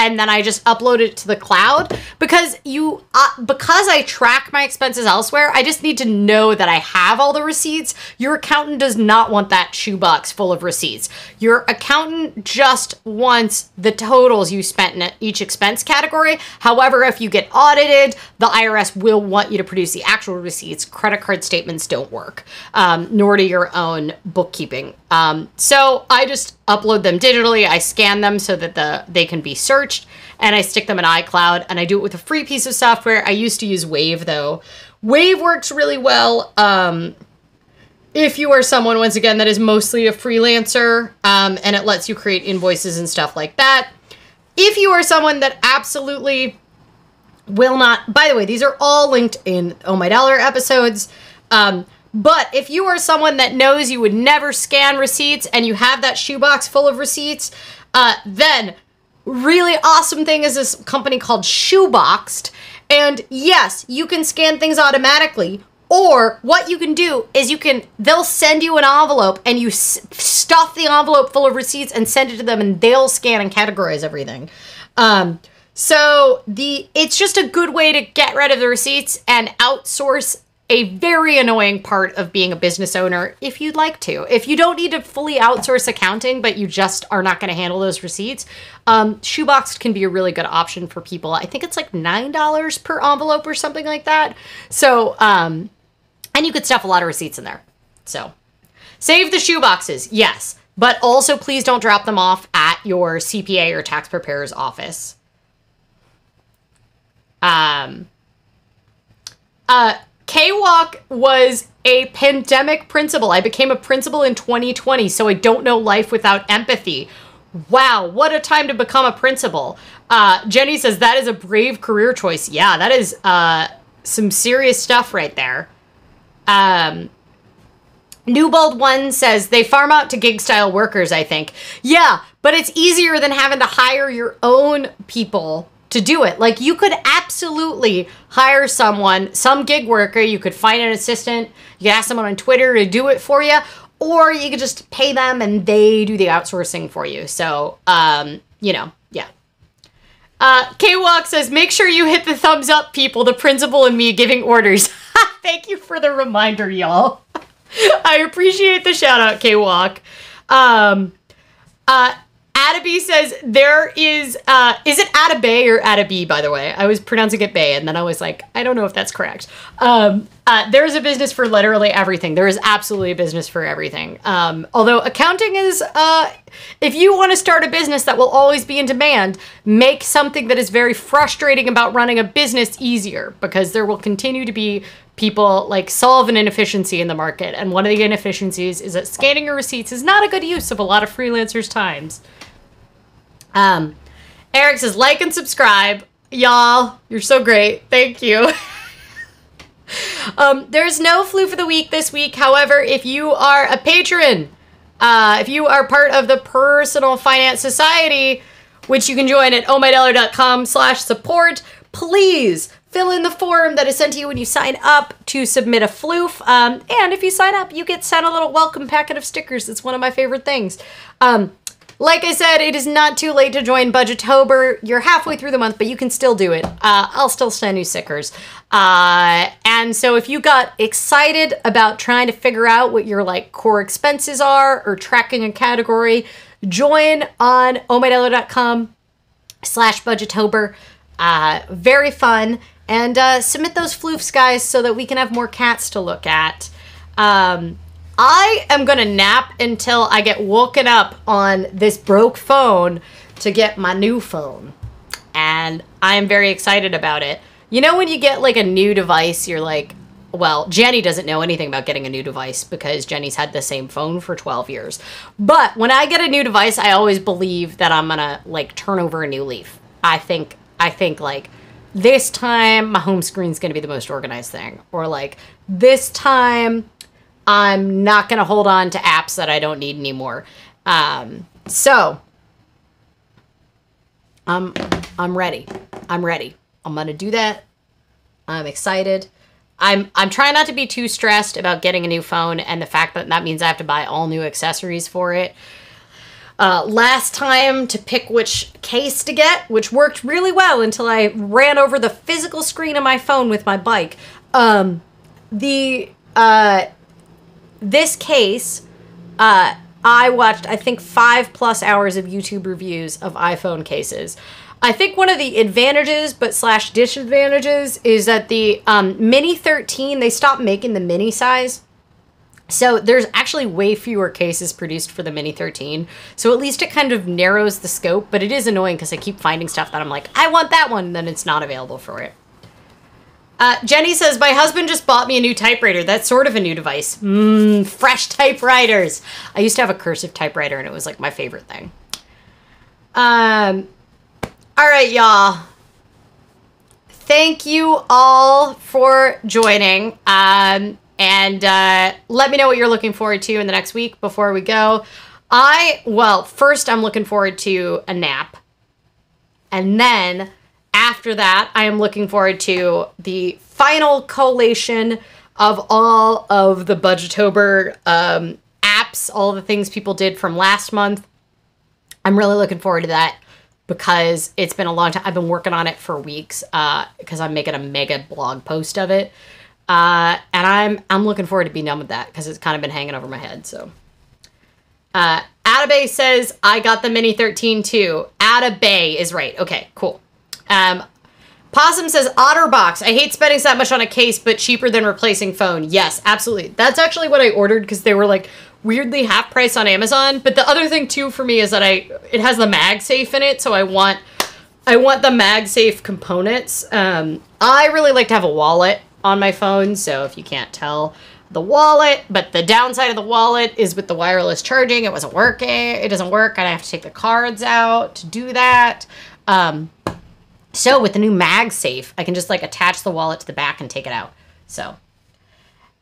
and then I just upload it to the cloud because you uh, because I track my expenses elsewhere, I just need to know that I have all the receipts. Your accountant does not want that shoebox full of receipts. Your accountant just wants the totals you spent in each expense category. However, if you get audited, the IRS will want you to produce the actual receipts. Credit card statements don't work, um, nor do your own bookkeeping. Um, so I just upload them digitally. I scan them so that the they can be searched, and I stick them in iCloud. And I do it with a free piece of software. I used to use Wave though. Wave works really well. Um, if you are someone once again that is mostly a freelancer, um, and it lets you create invoices and stuff like that. If you are someone that absolutely will not, by the way, these are all linked in Oh My Dollar episodes. Um, but if you are someone that knows you would never scan receipts and you have that shoebox full of receipts, uh, then really awesome thing is this company called Shoeboxed. And yes, you can scan things automatically. Or what you can do is you can, they'll send you an envelope and you stuff the envelope full of receipts and send it to them and they'll scan and categorize everything. Um, so the it's just a good way to get rid of the receipts and outsource a very annoying part of being a business owner if you'd like to. If you don't need to fully outsource accounting, but you just are not going to handle those receipts, um, Shoebox can be a really good option for people. I think it's like $9 per envelope or something like that. So, um, and you could stuff a lot of receipts in there. So, save the shoeboxes, yes, but also please don't drop them off at your CPA or tax preparer's office. Um, uh, K-Walk was a pandemic principal. I became a principal in 2020, so I don't know life without empathy. Wow, what a time to become a principal. Uh, Jenny says that is a brave career choice. Yeah, that is uh, some serious stuff right there. Um, Newbold One says they farm out to gig style workers, I think. Yeah, but it's easier than having to hire your own people to do it. Like you could absolutely hire someone, some gig worker, you could find an assistant, you could ask someone on Twitter to do it for you, or you could just pay them and they do the outsourcing for you. So, um, you know, yeah. Uh, K-Walk says, make sure you hit the thumbs up, people. The principal and me giving orders. <laughs> Thank you for the reminder, y'all. <laughs> I appreciate the shout out, K-Walk. Um, uh, Atabey says there is uh is it Atabey or Atabey by the way? I was pronouncing it Bay and then I was like, I don't know if that's correct. Um uh, there is a business for literally everything. There is absolutely a business for everything. Um, although accounting is, uh, if you want to start a business that will always be in demand, make something that is very frustrating about running a business easier because there will continue to be people like solve an inefficiency in the market. And one of the inefficiencies is that scanning your receipts is not a good use of a lot of freelancers' times. Um, Eric says, like and subscribe. Y'all, you're so great. Thank you. <laughs> um, there's no flu for the week this week. However, if you are a patron, uh, if you are part of the Purrsonal Finance Society, which you can join at ohmydollar.com slash support, please fill in the form that is sent to you when you sign up to submit a floof. Um, and if you sign up, you get sent a little welcome packet of stickers. It's one of my favorite things. Um, like I said, it is not too late to join Budgetober. You're halfway through the month, but you can still do it. Uh, I'll still send you stickers. Uh, and so if you got excited about trying to figure out what your like core expenses are or tracking a category, join on ohmydollar.com slash budgetober. Uh, very fun. And uh, submit those floofs, guys, so that we can have more cats to look at. Um, I am to nap until I get woken up on this broke phone to get my new phone. And I am very excited about it. You know, when you get like a new device, you're like, well, Jenny doesn't know anything about getting a new device because Jenny's had the same phone for 12 years. But when I get a new device, I always believe that I'm to like turn over a new leaf. I think, I think like, this time my home screen's to be the most organized thing or like this time I'm not going to hold on to apps that I don't need anymore. Um, so I'm I'm ready. I'm ready. I'm going to do that. I'm excited. I'm I'm trying not to be too stressed about getting a new phone and the fact that that means I have to buy all new accessories for it. Uh, last time to pick which case to get, which worked really well until I ran over the physical screen of my phone with my bike. Um, the uh, this case, uh, I watched, I think, five plus hours of YouTube reviews of iPhone cases. I think one of the advantages, but slash disadvantages, is that the um, Mini 13, they stopped making the mini size. So there's actually way fewer cases produced for the Mini 13. So at least it kind of narrows the scope, but it is annoying because I keep finding stuff that I'm like, I want that one, then it's not available for it. Uh, Jenny says, My husband just bought me a new typewriter. That's sort of a new device. Mmm, fresh typewriters. I used to have a cursive typewriter and it was like my favorite thing. Um, all right, y'all. Thank you all for joining. Um, and uh, let me know what you're looking forward to in the next week before we go. I, well, first, I'm looking forward to a nap. And then after that, I am looking forward to the final collation of all of the Budgetober um, apps, all the things people did from last month. I'm really looking forward to that because it's been a long time. I've been working on it for weeks because uh, I'm making a mega blog post of it. Uh, and I'm I'm looking forward to being done with that because it's kind of been hanging over my head. So, uh, Atabay says I got the Mini 13 too. Atabay is right. Okay, cool. Um, Possum says OtterBox. I hate spending that much on a case, but cheaper than replacing phone. Yes, absolutely. That's actually what I ordered because they were like weirdly half price on Amazon. But the other thing too for me is that I it has the MagSafe in it, so I want I want the MagSafe components. Um, I really like to have a wallet on my phone, so if you can't tell, the wallet, but the downside of the wallet is with the wireless charging, it wasn't working. It doesn't work, and I have to take the cards out to do that. Um, so with the new MagSafe, I can just like attach the wallet to the back and take it out. So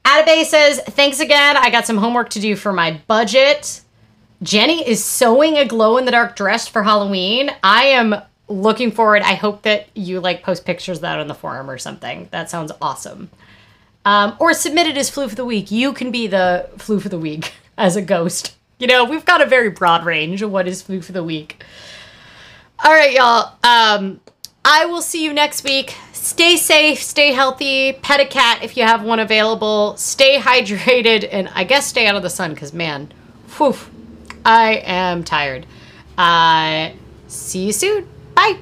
Atabay says, thanks again. I got some homework to do for my budget. Jenny is sewing a glow in the dark dress for Halloween. I am looking forward. I hope that you like post pictures of that on the forum or something. That sounds awesome. Um, or submit it as flu for the week. You can be the flu for the week <laughs> as a ghost. You know, we've got a very broad range of what is flu for the week. All right, y'all. Um, I will see you next week. Stay safe, stay healthy, pet a cat if you have one available, stay hydrated, and I guess stay out of the sun because, man, whew, I am tired. Uh, see you soon. Bye.